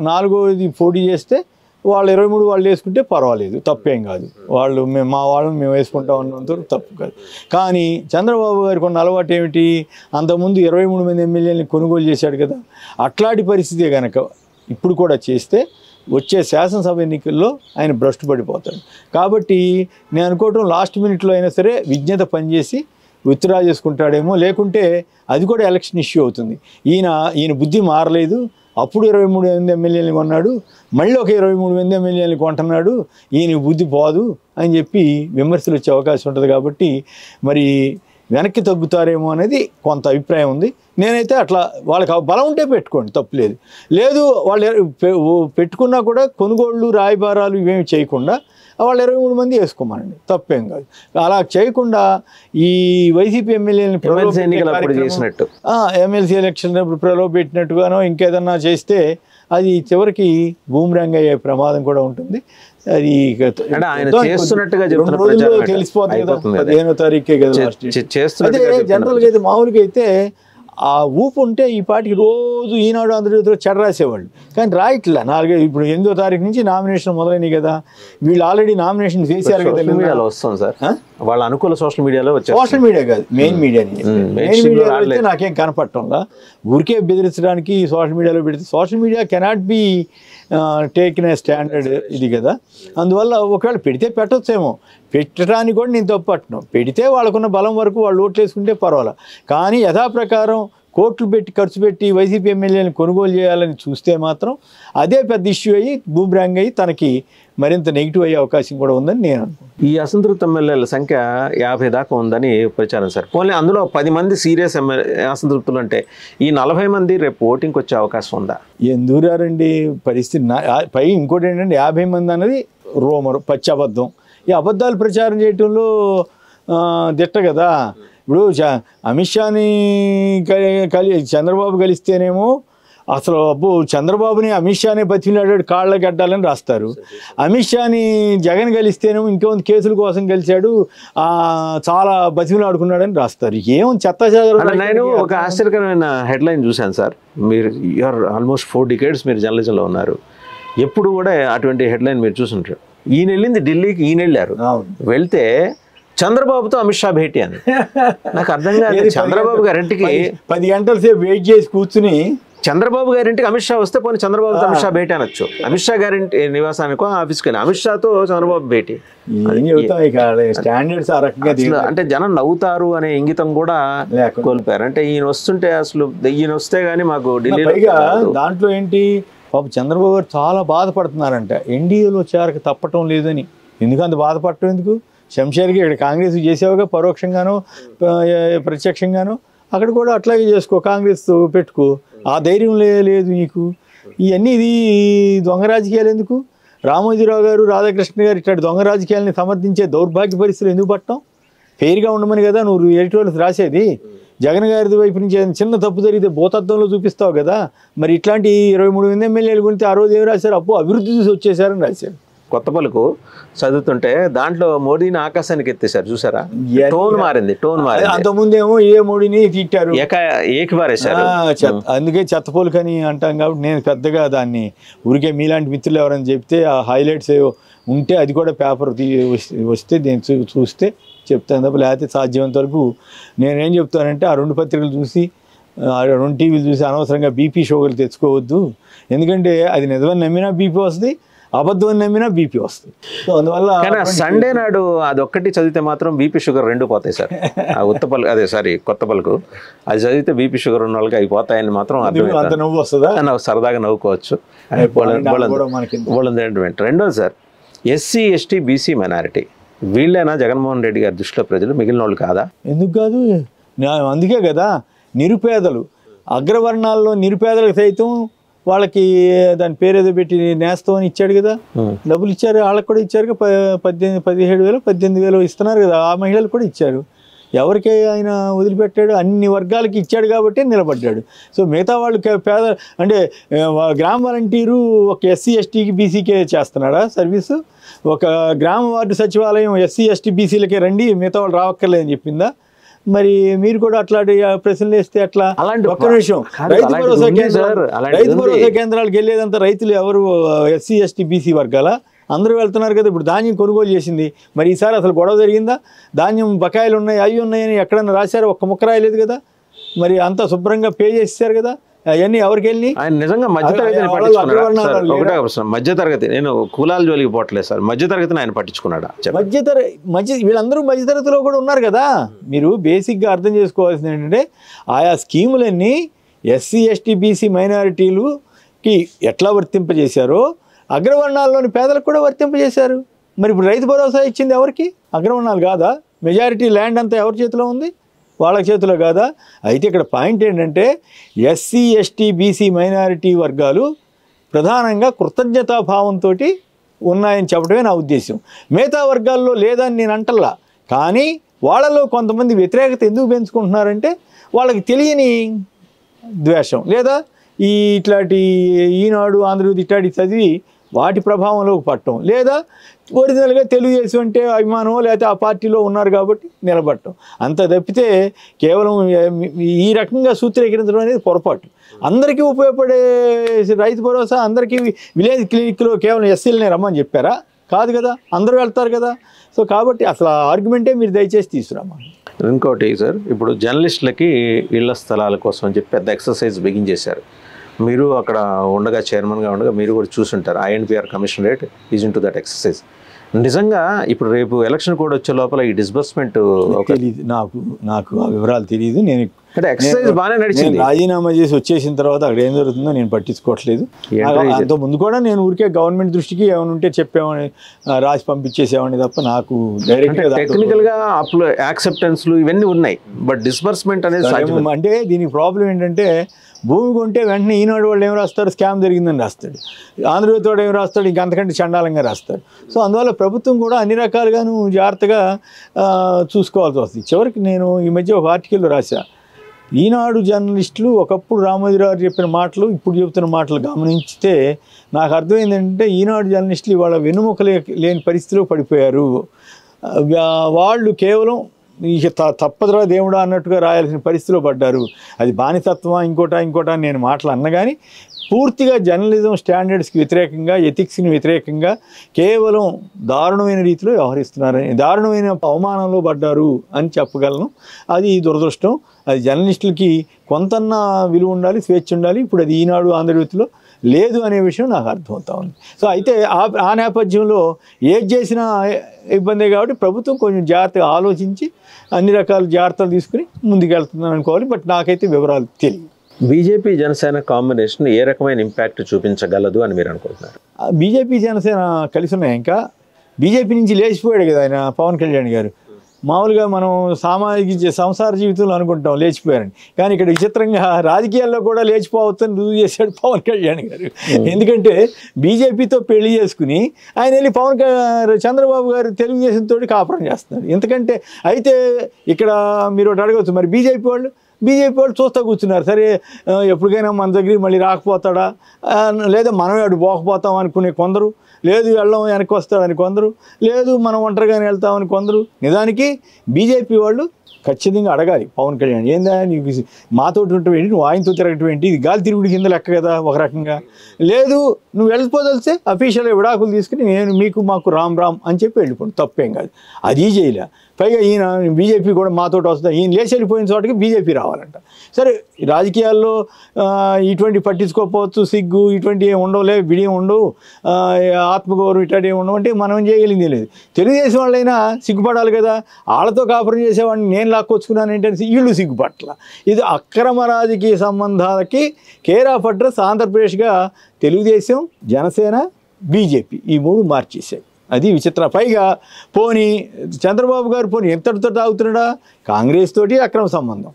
నాలుగోది పోటీ చేస్తే వాళ్ళు ఇరవై మూడు వాళ్ళు వేసుకుంటే పర్వాలేదు తప్పేం కాదు. వాళ్ళు మేము మా వాళ్ళని మేము వేసుకుంటాం అన్నంత తప్పు కాదు. కానీ చంద్రబాబు గారికి ఉన్న అలవాటు ఏమిటి? అంతకుముందు ఇరవై మూడు మంది ఎమ్మెల్యేలని కొనుగోలు చేశాడు కదా. అట్లాంటి పరిస్థితే కనుక ఇప్పుడు కూడా చేస్తే వచ్చే శాసనసభ ఎన్నికల్లో ఆయన భ్రష్టు పడిపోతాడు. కాబట్టి నేను అనుకోవటం లాస్ట్ మినిట్లో అయినా సరే విజ్ఞత పనిచేసి విత్డ్రా చేసుకుంటాడేమో లేకుంటే అది కూడా ఎలక్షన్ ఇష్యూ అవుతుంది. ఈయన ఈయన బుద్ధి మారలేదు అప్పుడు ఇరవై మూడు మంది ఎమ్మెల్యేలు కొన్నాడు మళ్ళీ ఒక ఇరవై మూడు మంది ఎమ్మెల్యేలు కొంటున్నాడు ఈయన బుద్ధి పోదు అని చెప్పి విమర్శలు వచ్చే అవకాశం ఉంటుంది కాబట్టి మరి వెనక్కి తగ్గుతారేమో అనేది కొంత అభిప్రాయం ఉంది. నేనైతే అట్లా వాళ్ళకి ఆ బలం ఉంటే పెట్టుకోండి తప్పులేదు లేదు. వాళ్ళు పె- పెట్టుకున్నా కూడా కొనుగోళ్ళు రాయబారాలు ఇవేమి చేయకుండా వాళ్ళు ఇరవై మూడు మంది వేసుకోమనండి. తప్పేం కాదు. అలా చేయకుండా ఈ వైసీపీ ఎమ్మెల్యేని చేసినట్టు. ఎమ్మెల్సీ ఎలక్షన్ అప్పుడు ప్రలోభ పెట్టినట్టుగానో ఇంకేదన్నా చేస్తే అది చివరికి బూమ్రాంగ్ అయ్యే ప్రమాదం కూడా ఉంటుంది. అది రెండు రోజుల్లో తెలిసిపోతుంది కదా. పదిహేనో తారీఖే కదా. జనరల్గా అయితే మామూలుగా అయితే ఆ ఊపు ఉంటే ఈ పాటికి రోజు ఈనాడు ఆంధ్రజ్యోతిలో చెడ రాసేవాళ్ళు. కానీ రాయట్లే నాలుగైదు ఇప్పుడు ఎనిమిదో తారీఖు నుంచి నామినేషన్ మొదలైనవి కదా. వీళ్ళు ఆల్రెడీ నామినేషన్ చేశారు కదా వస్తుంది సార్? వాళ్ళ అనుకూల సోషల్ మీడియాలో వచ్చారు సోషల్ మీడియా కాదు మెయిన్ మీడియాని. మ్మ్. మెయిన్ మీడియాలో అయితే. నాకేం కనపడటంలా? ఊరికే బెదిరించడానికి సోషల్ మీడియాలో పెడితే social media cannot be taken a standard ఇది కదా. అందువల్ల ఒకవేళ పెడితే పెట్టొచ్చేమో. పెట్టడానికి కూడా నేను తప్పట్టను పెడితే వాళ్ళకున్న బలం వరకు వాళ్ళు ఓట్లు వేసుకుంటే పర్వాలా. కానీ యథాప్రకారం కోట్లు పెట్టి ఖర్చు పెట్టి వైసీపీ ఎమ్మెల్యేని కొనుగోలు చేయాలని చూస్తే మాత్రం అదే పెద్ద ఇష్యూ అయ్యి బూమ్రాంగ్ అయ్యి తనకి మరింత నెగిటివ్ అయ్యే అవకాశం కూడా ఉందని నేను అనుకుంటున్నాను. ఈ అసంతృప్త ఎమ్మెల్యేల సంఖ్య యాభై దాకా ఉందని ప్రచారం సార్. పోనీ అందులో పది మంది సీరియస్ ఎమ్మెల్యే అసంతృప్తులు అంటే ఈ నలభై మంది రేపు ఓటింగ్కి వచ్చే అవకాశం ఉందా? ఎందుకురారండి పరిస్థితి పై ఇంకోటి ఏంటంటే యాభై మంది అన్నది రోమరు పచ్చి అబద్ధం. ఈ అబద్ధాలు ప్రచారం చేయటంలో దిట్ట కదా? ఇప్పుడు చ- అమిత్ షాని కలి- చంద్రబాబు కలిస్తేనేమో అసలు అబ్బో చంద్రబాబుని అమిత్ షానే బతిలాడాడు కాళ్ళ గడ్డాలని రాస్తారు. అమిత్ షాని జగన్ కలిస్తేనేమో ఇంకొంత కేసుల కోసం కలిశాడు ఆ, చాలా బతిలాడుకున్నాడని రాస్తారు. ఏం చెత్త నేను ఒక ఆశ్చర్యకరమైన హెడ్లైన్ చూశాను సార్. మీరు యూఆర్ ఆల్మోస్ట్ ఫోర్ డికేడ్స్ మీరు జర్నలిజంలో ఉన్నారు. ఎప్పుడు కూడా అటువంటి హెడ్లైన్ మీరు చూసుంటారు. ఈయన వెళ్ళింది ఢిల్లీకి ఈయన వెళ్ళారు వెళ్తే చంద్రబాబుతో అమిత్ షా భేటీ అని. నాకు అర్థం కాదు. చంద్రబాబు గారింటికి పది- గంటల సేపు వెయిట్ చేసి కూర్చుని చంద్రబాబు గారింటికి అమిత్ షా వస్తే పోనీ చంద్రబాబుతో అమిత్ షా భేటీ అనొచ్చు. అమిత్ షా గారింటి నివాసానికో ఆఫీస్కి వెళ్ళి. అమిత్ షాతో చంద్రబాబు భేటీ. స్టాండర్డ్స్ అంటే జనం నవ్వుతారు అనే ఇంగితం కూడా. కోల్పోయారు. అంటే ఈయన వస్తుంటే అసలు ఈయన వస్తే గానీ మాకు ఢిల్లీలో పైగా దాంట్లో ఏంటి? పాపం చంద్రబాబు గారు చాలా బాధపడుతున్నారంట ఎన్డీఏలో చేరక తప్పటం లేదని. ఎందుకు అంత బాధపడటం ఎందుకు? శంషేర్కి ఇక్కడ కాంగ్రెస్ చేసావుగా పరోక్షంగానో ప్రత్యక్షంగాను ప్రత్యక్షంగానో. అక్కడ కూడా అట్లాగే చేసుకో కాంగ్రెస్ పెట్టుకో. ఆ ధైర్యం లేదు నీకు. ఇవన్నీ ఇది దొంగ రాజకీయాలు ఎందుకు? రామోజీరావు గారు రాధాకృష్ణ గారు ఇట్లాంటి దొంగ రాజకీయాలని సమర్థించే దౌర్భాగ్య పరిస్థితులు ఎందుకు పట్టడం? ఫెయిర్గా ఉండమని కదా నువ్వు ఎడిటోర్స్ రాసేది. జగన్ గారి వైపు నుంచి చిన్న తప్పు జరిగితే భూతత్వంలో చూపిస్తావు కదా. మరి ఇట్లాంటి ఇరవై మూడు మంది ఎమ్మెల్యేలు గురించి ఆ రోజు ఏం రాశారు? అప్పు అభివృద్ధి చూసి వచ్చేసారని రాశారు. కొత్త పలుకు చదువుతుంటే దాంట్లో మోడీని ఆకాశానికి ఎత్తేసారు చూసారా? టోన్ మారింది టోన్ మారింది. అంతకుముందేమో ఏ మోడీని తిట్టారు? ఏక ఏకిపారేశారు ఆ, చెత్త అందుకే చెత్తపోలుకని అంటాం కాబట్టి నేను పెద్దగా దాన్ని ఊరికే మీలాంటి మిత్రులు ఎవరైనా చెప్తే ఆ హైలైట్స్ ఉంటే అది కూడా పేపర్ వస్తే నేను చూస్తే చెప్తాను తప్ప లేకపోతే సాధ్యమైనంత వరకు నేనేం చెప్తానంటే ఆ రెండు పత్రికలు చూసి ఆ రెండు టీవీలు చూసి అనవసరంగా బీపీ షుగర్లు తెచ్చుకోవద్దు. ఎందుకంటే అది నిజమని నమ్మినా బీపీ వస్తుంది అబద్ధం నమ్మినా బీపీ వస్తుంది. సో అందువల్ల సండే నాడు అది ఒక్కటి చదివితే మాత్రం బీపీ షుగర్ రెండు పోతాయి సార్. ఆ ఉత్త పలుకు అదే సారీ కొత్త పలుకు. అది చదివితే బీపీ షుగర్ ఉన్న వాళ్ళకి అవి పోతాయని మాత్రం అంత నవ్వు వస్తుందా? సరదాగా నవ్వుకోవచ్చు. రెండోది sir SC ST BC minority వీళ్ళైనా Jaganmohan Reddy గారి దృష్టిలో ప్రజలు మిగిలిన వాళ్ళు కాదా? ఎందుకు కాదు? అందుకే కదా. నిరుపేదలు. అగ్రవర్ణాల్లో నిరుపేదలకు సైతం వాళ్ళకి దాని పేరు ఏదో పెట్టి నేస్తం అని ఇచ్చాడు కదా. డబ్బులు ఇచ్చారు వాళ్ళకి కూడా ఇచ్చారు పద్దెనిమిది పదిహేడు వేలు పద్దెనిమిది వేలు ఇస్తున్నారు కదా. ఆ మహిళలు కూడా ఇచ్చారు. ఎవరికి ఆయన వదిలిపెట్టాడు? అన్ని వర్గాలకి ఇచ్చాడు కాబట్టి నిలబడ్డాడు. సో మిగతా వాళ్ళు పేద అంటే గ్రామ వాలంటీరు ఒక ఎస్సీ ఎస్టీకి బీసీకే చేస్తున్నాడా సర్వీసు? ఒక గ్రామ వార్డు సచివాలయం ఎస్సీ ఎస్టీ బీసీలకే రండి మిగతా వాళ్ళు రావక్కర్లేదని చెప్పిందా? మరి మీరు కూడా అట్లాంటి ప్రశ్నలు వేస్తే అట్లా అలాంటి ఒక్క నిమిషం. రైతు భరోసా కేంద్రాలు రైతు. భరోసా కేంద్రాలకు వెళ్ళేదంతా రైతులు ఎవరు ఎస్సీ ఎస్టీ బీసీ వర్గాల? అందరూ వెళ్తున్నారు కదా ఇప్పుడు ధాన్యం కొనుగోలు చేసింది. మరి ఈసారి అసలు గొడవ జరిగిందా? ధాన్యం బకాయిలు ఉన్నాయి అవి ఉన్నాయని ఎక్కడన్నా రాశారు? ఒక్క ముక్క రాయలేదు కదా? మరి అంతా శుభ్రంగా పే చేసేసారు కదా? అవన్నీ ఎవరికి వెళ్ళి ఆయన నిజంగా ప్రశ్న. మధ్యతరగతి నేను కులాల జోలికి పోవట్లేదు సార్. మధ్యతరగతిని ఆయన పట్టించుకున్నాడా? మధ్యతర మధ్య వీళ్ళందరూ మధ్యతరగతిలో కూడా ఉన్నారు కదా? మీరు బేసిక్గా అర్థం చేసుకోవాల్సింది ఏంటంటే ఆయా స్కీములన్నీ ఎస్సీ ఎస్టీ బీసీ మైనారిటీలుకి ఎట్లా వర్తింపజేశారో అగ్రవర్ణాల్లోని పేదలకు కూడా వర్తింపజేశారు. మరి ఇప్పుడు రైతు భరోసా ఇచ్చింది ఎవరికి? అగ్రవర్ణాలు కాదా? మెజారిటీ ల్యాండ్ అంతా ఎవరి చేతిలో ఉంది? వాళ్ళ చేతిలో కాదా? అయితే ఇక్కడ పాయింట్ ఏంటంటే ఎస్సీ ఎస్టీ బీసీ మైనారిటీ వర్గాలు ప్రధానంగా కృతజ్ఞతాభావంతో ఉన్నాయని చెప్పడమే నా ఉద్దేశం మిగతా వర్గాల్లో లేదని నేను అంటల్లా. కానీ వాళ్ళలో కొంతమంది వ్యతిరేకత ఎందుకు పెంచుకుంటున్నారంటే వాళ్ళకి తెలియని ద్వేషం. లేదా ఈ ఇట్లాంటి ఈనాడు ఆంధ్రజ్యోతి ఇట్లాంటి చదివి వాటి ప్రభావంలోకి పట్టడం. లేదా ఒరిజినల్గా తెలుగుదేశం అంటే అభిమానం లేకపోతే ఆ పార్టీలో ఉన్నారు కాబట్టి నిలబడటం. అంత తప్పితే కేవలం ఈ రకంగా సూత్రీకరించడం అనేది పొరపాటు. అందరికీ ఉపయోగపడే రైతు భరోసా అందరికీ విలేజ్ క్లినిక్లో కేవలం ఎస్సీలనే రమ్మని చెప్పారా? కాదు కదా అందరూ వెళ్తారు కదా. సో కాబట్టి అసలు ఆ ఆర్గ్యుమెంటే మీరు దయచేసి తీసుకురామా? ఇంకోటి సార్ ఇప్పుడు జర్నలిస్టులకి ఇళ్ళ స్థలాల కోసం అని చెప్పి పెద్ద ఎక్సర్సైజ్ బిగించేశారు మీరు అక్కడ ఉండగా చైర్మన్గా ఉండగా మీరు కూడా చూసుంటారు. INPR commissionerate is into that exercise నిజంగా ఇప్పుడు రేపు ఎలక్షన్ కూడా వచ్చే లోపల ఈ డిస్బర్స్మెంట్ తెలియదు నాకు నాకు ఆ వివరాలు తెలియదు నేను అంటే ఎక్సర్సైజ్ బాగానే నడిచింది. రాజీనామా చేసి వచ్చేసిన తర్వాత అక్కడ ఏం జరుగుతుందో నేను పట్టించుకోవట్లేదు. ఏంటో ఇది? అంత ముందు కూడా నేను ఊరికే గవర్నమెంట్ దృష్టికి ఏమైనా ఉంటే చెప్పామని ఆ, రాసి పంపించేసేవాడిని తప్ప నాకు డైరెక్ట్ టెక్నికల్గా అప్లో యాక్సెప్టెన్స్లు ఇవన్నీ ఉన్నాయి. బట్ డిస్బర్స్మెంట్ అనేది అంటే దీనికి ప్రాబ్లం ఏంటంటే భూమి కొంటే వెంటనే ఈనాడు వాళ్ళు ఏం రాస్తారు? స్కామ్ జరిగిందని రాస్తాడు. ఆంధ్రజ్యోతి వాడు ఏం రాస్తాడు? ఇంక అంతకంటే చండాలంగా రాస్తాడు. సో అందువల్ల ప్రభుత్వం కూడా అన్ని రకాలుగాను జాగ్రత్తగా చూసుకోవాల్సి వస్తుంది. చివరికి నేను ఈ మధ్య ఒక ఆర్టికల్ రాశా. ఈనాడు జర్నలిస్టులు ఒకప్పుడు రామోజీరావు చెప్పిన మాటలు ఇప్పుడు చెబుతున్న మాటలు గమనించితే నాకు అర్థమైందంటే ఈనాడు జర్నలిస్టులు ఇవాళ వెన్నుముక లేని పరిస్థితిలో పడిపోయారు. వాళ్ళు కేవలం ఇక త తప్పదురా దేవుడా అన్నట్టుగా రాయాల్సిన పరిస్థితిలో పడ్డారు. అది బానిసత్వం ఇంకోటా ఇంకోటా నేను మాటలు అన్నగాని కానీ పూర్తిగా జర్నలిజం స్టాండర్డ్స్కి వ్యతిరేకంగా ఎథిక్స్కి వ్యతిరేకంగా కేవలం దారుణమైన రీతిలో వ్యవహరిస్తున్నారని దారుణమైన అవమానంలో పడ్డారు అని చెప్పగలను. అది దురదృష్టం. అది జర్నలిస్టులకి కొంతన్న విలువ ఉండాలి స్వేచ్ఛ ఉండాలి. ఇప్పుడు అది ఈనాడు ఆంధ్రజ్యోతిలో లేదు అనే విషయం నాకు అర్థమవుతా ఉంది. సో అయితే ఆ ఆ నేపథ్యంలో ఏది చేసినా ఇబ్బందే కాబట్టి ప్రభుత్వం కొంచెం జాగ్రత్తగా ఆలోచించి అన్ని రకాల జాగ్రత్తలు తీసుకుని ముందుకెళ్తుందని అనుకోవాలి బట్ నాకైతే వివరాలు తెలియదు బీజేపీ జనసేన కాంబినేషన్ ఏ రకమైన ఇంపాక్ట్ చూపించగలదు అని మీరు అనుకుంటున్నారు? బీజేపీ జనసేన కలిసి ఉన్నాయి ఇంకా? బీజేపీ నుంచి లేచిపోయాడు కదా ఆయన పవన్ కళ్యాణ్ గారు. మామూలుగా మనం సామాజిక సంసార జీవితంలో అనుకుంటాం లేచిపోయారని. కానీ ఇక్కడ విచిత్రంగా రాజకీయాల్లో కూడా లేచిపోవచ్చని రుజువు చేశాడు పవన్ కళ్యాణ్ గారు. ఎందుకంటే బీజేపీతో పెళ్ళి చేసుకుని ఆయన వెళ్ళి పవన్ చంద్రబాబు గారు తెలుగుదేశంతో కాపురం చేస్తున్నారు. ఎందుకంటే అయితే ఇక్కడ మీరు ఒకటి అడగవచ్చు మరి బీజేపీ వాళ్ళు బీజేపీ వాళ్ళు చూస్తా కూర్చున్నారు. సరే ఎప్పటికైనా మన దగ్గరికి మళ్ళీ రాకపోతాడా? లేదా మనమే అటు పోకపోతాం అనుకునే కొందరు లేదు వెళ్ళం వెనక్కి వస్తాడని కొందరు. లేదు మనం ఒంటరిగానే వెళ్తామని కొందరు. నిజానికి బీజేపీ వాళ్ళు ఖచ్చితంగా అడగాలి పవన్ కళ్యాణ్. ఏందా నీకు మాతో ఉండటం నువ్వు ఆయనతో తిరగటమేంటి ఇది గాలి తిరుగుడు కింద లెక్క కదా ఒక రకంగా. లేదు నువ్వు వెళ్ళిపోదలిస్తే అఫీషియల్గా విడాకులు తీసుకుని నేను మీకు మాకు రామ్ రామ్ అని చెప్పి వెళ్ళిపోండి. తప్పేం కాదు. అది చేయలే. పైగా ఈయన బీజేపీ కూడా మాతోటి వస్తుంది. ఈయన లేచి వెళ్ళిపోయిన చోటకి బీజేపీ రావాలంట. సరే రాజకీయాల్లో ఇటువంటి పట్టించుకోకపోవచ్చు సిగ్గు ఇటువంటి ఏమి ఉండవులే బిడియం ఉండవు ఆత్మగౌరవం ఇట్లాంటి ఏమి ఉండవు అంటే మనం ఏం చేయగలిగింది లేదు. తెలుగుదేశం వాళ్ళైనా సిగ్గుపడాలి కదా. వాళ్ళతో కాపురం చేసేవాడిని నేను లాక్కొచ్చుకున్నాను ఏంటంటే వీళ్ళు సిగ్గుపట్ల ఇది అక్రమ రాజకీయ సంబంధాలకి కేర్ ఆఫ్ అడ్రస్ ఆంధ్రప్రదేశ్గా తెలుగుదేశం జనసేన బీజేపీ ఈ మూడు మార్చేసాయి అది విచిత్ర. పైగా పోనీ చంద్రబాబు గారు పోనీ ఎంతటితో తాగుతున్నాడా కాంగ్రెస్ తోటి అక్రమ సంబంధం.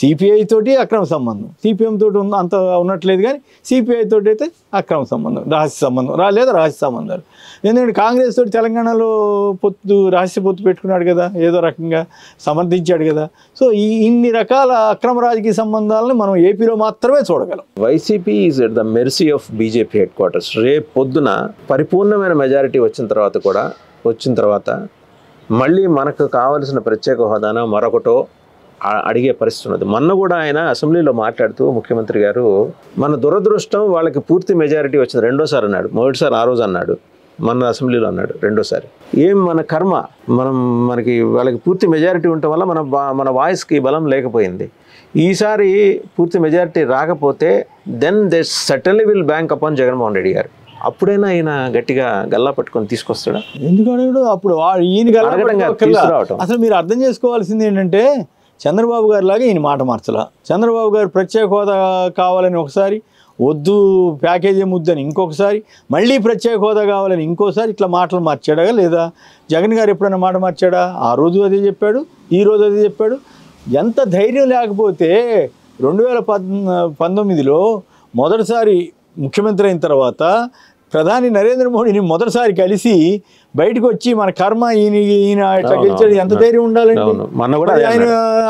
సిపిఐ తోటి అక్రమ సంబంధం. సిపిఎం తోటి ఉన్న అంత ఉన్నట్లేదు కానీ సిపిఐ తోటి అయితే అక్రమ సంబంధం రహస్య సంబంధం రా లేదా రహస్య సంబంధాలు. ఎందుకంటే కాంగ్రెస్ తోటి తెలంగాణలో పొత్తు రహస్య పొత్తు పెట్టుకున్నాడు కదా ఏదో రకంగా సమర్థించాడు కదా. సో ఈ ఇన్ని రకాల అక్రమ రాజకీయ సంబంధాలను మనం ఏపీలో మాత్రమే చూడగలం. YCP is at the mercy of BJP headquarters రేపు పొద్దున పరిపూర్ణమైన మెజారిటీ వచ్చిన తర్వాత కూడా వచ్చిన తర్వాత మళ్ళీ మనకు కావలసిన ప్రత్యేక హోదానో మరొకటో అడిగే పరిస్థితి ఉన్నది. మొన్న కూడా ఆయన అసెంబ్లీలో మాట్లాడుతూ ముఖ్యమంత్రి గారు మన దురదృష్టం వాళ్ళకి పూర్తి మెజారిటీ వచ్చింది. రెండోసారి అన్నాడు. మొదటిసారి ఆ రోజు అన్నాడు. మన అసెంబ్లీలో అన్నాడు. రెండోసారి. ఏం మన కర్మ? మనం మనకి వాళ్ళకి పూర్తి మెజారిటీ ఉండటం వల్ల మన మన వాయిస్కి బలం లేకపోయింది. ఈసారి పూర్తి మెజారిటీ రాకపోతే then they suddenly will bank upon Jaganmohan Reddy గారు. అప్పుడైనా ఆయన గట్టిగా గల్లా పట్టుకొని తీసుకొస్తాడా? ఎందుకు అడగడు? అప్పుడు ఈయన. అసలు మీరు అర్థం చేసుకోవాల్సింది ఏంటంటే చంద్రబాబు గారి లాగా ఈయన మాట మార్చలా. చంద్రబాబు గారు ప్రత్యేక హోదా కావాలని ఒకసారి వద్దు ప్యాకేజీ ముద్దని ఇంకొకసారి మళ్ళీ ప్రత్యేక హోదా కావాలని ఇంకోసారి ఇట్లా మాటలు మార్చాడా లేదా? జగన్ గారు ఎప్పుడైనా మాట మార్చాడా? ఆ రోజు అదే చెప్పాడు ఈ రోజు అదే చెప్పాడు. ఎంత ధైర్యం లేకపోతే రెండు వేల పద్ పంతొమ్మిదిలో మొదటిసారి ముఖ్యమంత్రి అయిన తర్వాత ప్రధాని నరేంద్ర మోడీని మొదటిసారి కలిసి బయటకు వచ్చి మన కర్మ ఈయన ఈయన ఇట్లా గెలిచాడు ఎంత. ధైర్యం ఉండాలండి. మొన్న కూడా ఆయన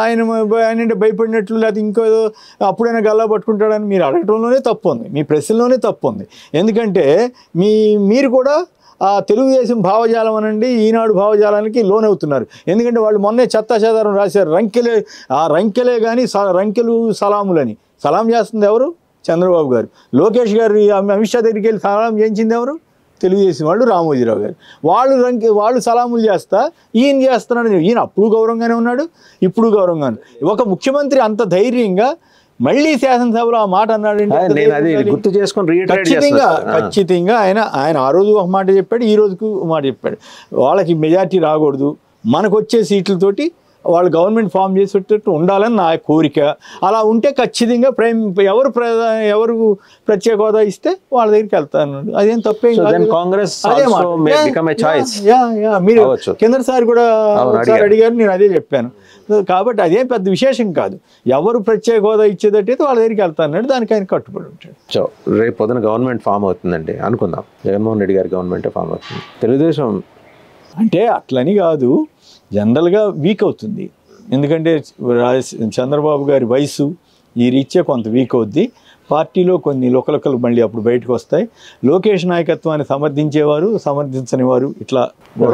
ఆయన ఆయన అంటే భయపడినట్లు లేకపోతే ఇంకో ఏదో అప్పుడైనా గల్లా పట్టుకుంటాడని మీరు అడగటంలోనే తప్పు ఉంది. మీ ప్రశ్నలోనే తప్పు ఉంది. ఎందుకంటే మీ మీరు కూడా ఆ తెలుగుదేశం భావజాలం అనండి ఈనాడు భావజాలానికి లోనవుతున్నారు. ఎందుకంటే వాళ్ళు మొన్నే చెత్తా చెదారం రాశారు రంకెలే ఆ రంకెలే కానీ రంకెలు సలాములని. సలాం చేస్తుంది ఎవరు? చంద్రబాబు గారు. లోకేష్ గారు అమిత్ షా దగ్గరికి వెళ్ళి సలాం చేయించింది ఎవరు? తెలుగుదేశం వాళ్ళు రామోజీరావు గారు. వాళ్ళు రంకి వాళ్ళు సలాములు చేస్తా ఈయన చేస్తున్నాడు ఈయన అప్పుడు గౌరవంగానే ఉన్నాడు ఇప్పుడు గౌరవంగానే ఒక ముఖ్యమంత్రి అంత ధైర్యంగా మళ్ళీ శాసనసభలో ఆ మాట ఉండాలి? గుర్తు చేసుకొని ఖచ్చితంగా ఖచ్చితంగా ఆయన ఆయన ఆ రోజు ఒక మాట చెప్పాడు ఈ రోజుకు మాట చెప్పాడు. వాళ్ళకి మెజార్టీ రాకూడదు మనకు వచ్చే సీట్లతోటి వాళ్ళు గవర్నమెంట్ ఫామ్ చేసేటట్టు ఉండాలని నా కోరిక. అలా ఉంటే ఖచ్చితంగా ప్రైమ్ ఎవరు ఎవరు ప్రత్యేక హోదా ఇస్తే వాళ్ళ దగ్గరికి వెళ్తాను. అదేం తప్పేం. కాంగ్రెస్. మీరు. కిందసారి కూడా అడిగారు. నేను అదే చెప్పాను. కాబట్టి అదేం పెద్ద విశేషం కాదు. ఎవరు ప్రత్యేక హోదా ఇచ్చేదట్టయితే వాళ్ళ దగ్గరికి వెళ్తానన్నాడు దానికి ఆయన కట్టుబడి ఉంటాడు. సో రేపు పొద్దున గవర్నమెంట్ ఫామ్ అవుతుందండి. అనుకుందాం. జగన్మోహన్ రెడ్డి గారి గవర్నమెంట్ ఫామ్ అవుతుంది. తెలుగుదేశం అంటే అట్లని కాదు. జనరల్గా వీక్ అవుతుంది. ఎందుకంటే చంద్రబాబు గారి వయసు ఈ రీత్యా కొంత వీక్ అవుద్ది. పార్టీలో కొన్ని లోకలకలు మళ్ళీ అప్పుడు బయటకు వస్తాయి. లోకేష్ నాయకత్వాన్ని సమర్థించేవారు సమర్థించని వారు ఇట్లా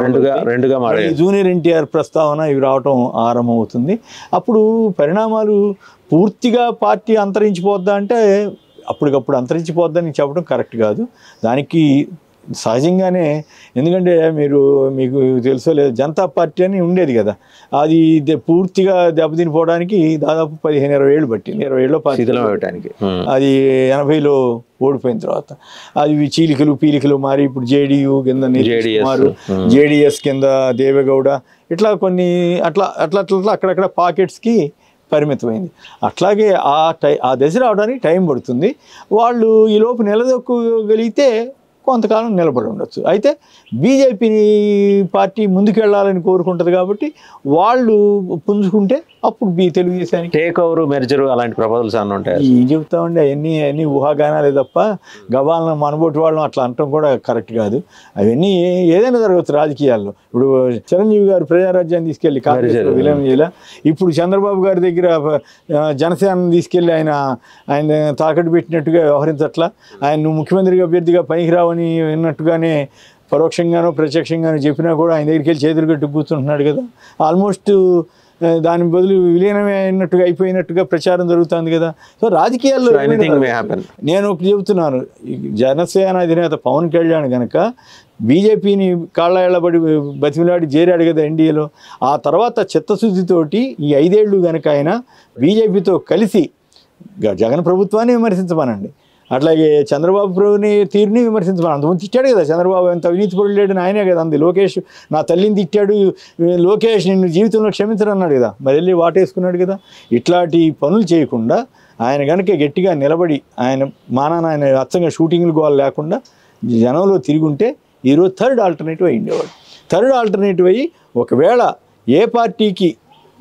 రెండుగా రెండుగా జూనియర్ ఎన్టీఆర్ ప్రస్తావన ఇవి రావటం ఆరంభమవుతుంది. అప్పుడు పరిణామాలు పూర్తిగా పార్టీ అంతరించిపోద్దా అంటే అప్పటికప్పుడు అంతరించిపోద్దని చెప్పడం కరెక్ట్ కాదు. దానికి సహజంగానే ఎందుకంటే మీరు మీకు తెలుసో లేదు జనతా పార్టీ అని ఉండేది కదా. అది పూర్తిగా దెబ్బతినిపోవడానికి దాదాపు పదిహేను ఇరవై ఏళ్ళు పట్టింది. ఇరవై ఏళ్ళు పార్టీ శిథిలం ఇవ్వటానికి ఉమ్. అది ఎనభైలో ఓడిపోయిన తర్వాత. అది చీలికలు పీలికలు మారి ఇప్పుడు జేడీయూ కింద hmm. జేడిఎస్ కింద దేవేగౌడ ఇట్లా కొన్ని అట్లా అట్లా అట్లా అట్లా అక్కడక్కడ పాకెట్స్కి పరిమితమైంది. అట్లాగే ఆ టై ఆ దశ రావడానికి టైం పడుతుంది. వాళ్ళు ఈ లోపు నిలదొక్కగలిగితే కొంతకాలం నిలబడి ఉండొచ్చు. అయితే బీజేపీని పార్టీ ముందుకెళ్ళాలని కోరుకుంటుంది కాబట్టి వాళ్ళు పుంజుకుంటే అప్పుడు బీ తెలుగుదేశానికి టేక్ ఓవర్ మెర్జర్ అలాంటి ప్రపోజల్స్ అన్న ఉంటాయి? ఏం చెప్తామండి అవన్నీ అన్నీ ఊహాగానాలే తప్ప గబాలను మనబోటి వాళ్ళం అట్లా అనటం కూడా కరెక్ట్ కాదు. అవన్నీ ఏదైనా జరగచ్చు రాజకీయాల్లో. ఇప్పుడు చిరంజీవి గారు ప్రజారాజ్యాన్ని తీసుకెళ్ళి జరిగింది. విలీనం చేయాల? ఇప్పుడు చంద్రబాబు గారి దగ్గర జనసేనను తీసుకెళ్ళి ఆయన ఆయన తాకట్టు పెట్టినట్టుగా వ్యవహరించట్లా? ఆయన నువ్వు ముఖ్యమంత్రిగా అభ్యర్థిగా పనికిరావని విన్నట్టుగానే పరోక్షంగానో ప్రత్యక్షంగానో చెప్పినా కూడా ఆయన దగ్గరికి వెళ్ళి చేతులు కట్టు కూర్చుంటున్నాడు కదా. ఆల్మోస్ట్ దాని బదులు విలీనమే అయినట్టుగా అయిపోయినట్టుగా ప్రచారం జరుగుతుంది కదా. సో రాజకీయాల్లో నేను ఒకటి చెబుతున్నాను. జనసేన అధినేత పవన్ కళ్యాణ్ గనక బీజేపీని కాళ్ళ ఎళ్ళబడి బతిమిలాడి చేరాడు కదా ఎన్డీఏలో. ఆ తర్వాత చిత్తశుద్ధితోటి ఈ ఐదేళ్ళు గనక ఆయన బీజేపీతో కలిసి జగన్ ప్రభుత్వాన్ని విమర్శించమనండి. అట్లాగే చంద్రబాబు ప్రభుని తీరుని విమర్శించమని అంతకుముందు తిట్టాడు కదా. చంద్రబాబు ఎంత అవినీతి లేడని ఆయనే కదా అంది. లోకేష్ నా తల్లిని తిట్టాడు లోకేష్ నిన్ను జీవితంలో క్షమించను అన్నాడు కదా. మరి వెళ్ళి వాటేసుకున్నాడు కదా. ఇట్లాంటి పనులు చేయకుండా ఆయన కనుక గట్టిగా నిలబడి ఆయన మానాన ఆయన అచ్చంగా షూటింగ్లు గోల్ లేకుండా జనంలో తిరిగి ఉంటే ఈరోజు థర్డ్ ఆల్టర్నేటివ్ అయి ఉండేవాడు థర్డ్ ఆల్టర్నేటివ్ అయ్యి ఒకవేళ ఏ పార్టీకి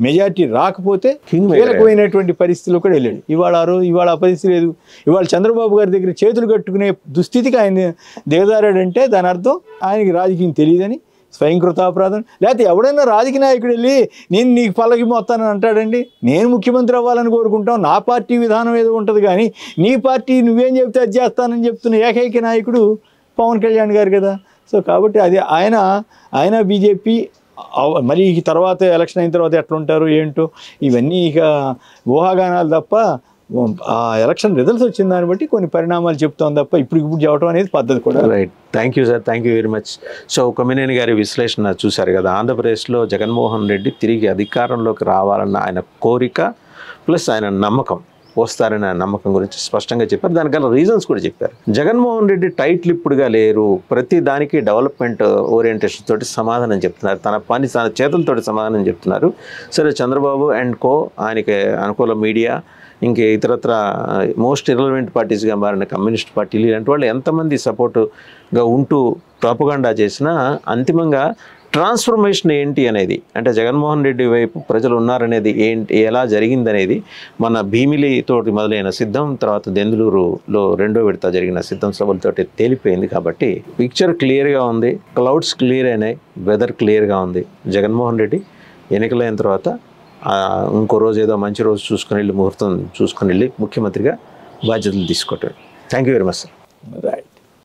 మెజార్టీ రాకపోతే కీలకమైనటువంటి పరిస్థితిలో కూడా వెళ్ళాడు. ఇవాళ ఆ రోజు ఇవాళ ఆ పరిస్థితి లేదు. ఇవాళ చంద్రబాబు గారి దగ్గర చేతులు కట్టుకునే దుస్థితికి ఆయన దిగజారాడంటే దాని అర్థం ఆయనకి రాజకీయం తెలియదని స్వయంకృతాపరాధం లేకపోతే ఎవడైనా రాజకీయ నాయకుడు వెళ్ళి నేను నీకు పల్లకి మొత్తానని అంటాడండి? నేను ముఖ్యమంత్రి అవ్వాలని కోరుకుంటాం. నా పార్టీ విధానం ఏదో ఉంటుంది కానీ నీ పార్టీ నువ్వేం చెప్తే అది చేస్తానని చెప్తున్న ఏకైక నాయకుడు పవన్ కళ్యాణ్ గారు కదా. సో కాబట్టి అది ఆయన ఆయన బీజేపీ మరి ఈ తర్వాత ఎలక్షన్ అయిన తర్వాత ఎట్లా ఉంటారు ఏంటో? ఇవన్నీ ఇక ఊహాగానాలు తప్ప ఆ ఎలక్షన్ రిజల్ట్స్ వచ్చిన దాన్ని బట్టి కొన్ని పరిణామాలు చెప్తాం తప్ప ఇప్పుడు ఇప్పుడు చెప్పడం అనేది పద్ధతి కూడా. Right thank you sir thank you very much so Kommineni గారి విశ్లేషణ చూశారు కదా ఆంధ్రప్రదేశ్లో జగన్మోహన్ రెడ్డి తిరిగి అధికారంలోకి రావాలన్న ఆయన కోరిక ప్లస్ ఆయన నమ్మకం. వస్తారని నమ్మకం గురించి స్పష్టంగా చెప్పారు. దానికి గల రీజన్స్ కూడా చెప్పారు. జగన్మోహన్ రెడ్డి టైట్లు ఇప్పుడుగా లేరు. ప్రతి దానికి డెవలప్మెంట్ ఓరియంటేషన్ తోటి సమాధానం చెప్తున్నారు. తన పని తన చేతులతోటి సమాధానం చెప్తున్నారు. సరే చంద్రబాబు అండ్ కో ఆయనకి అనుకూల మీడియా ఇంకే ఇతరత్ర మోస్ట్ ఇరలవెంట్ పార్టీస్గా మారిన కమ్యూనిస్ట్ పార్టీలు ఇలాంటి వాళ్ళు ఎంతమంది సపోర్టుగా ఉంటూ ప్రాపగాండా చేసినా అంతిమంగా ట్రాన్స్ఫర్మేషన్ ఏంటి అనేది అంటే జగన్మోహన్ రెడ్డి వైపు ప్రజలు ఉన్నారనేది ఏంటి ఎలా జరిగిందనేది మన భీమిలితోటి మొదలైన సిద్ధం తర్వాత దెందులూరులో రెండో విడత జరిగిన సిద్ధం సభలతోటి తేలిపోయింది కాబట్టి పిక్చర్ క్లియర్గా ఉంది క్లౌడ్స్ క్లియర్ అయినాయి వెదర్ క్లియర్గా ఉంది. జగన్మోహన్ రెడ్డి ఎన్నికలైన తర్వాత ఇంకో రోజు ఏదో మంచి రోజు చూసుకుని వెళ్ళి ముహూర్తం చూసుకుని వెళ్ళి ముఖ్యమంత్రిగా బాధ్యతలు తీసుకోవటం. Thank you very much sir right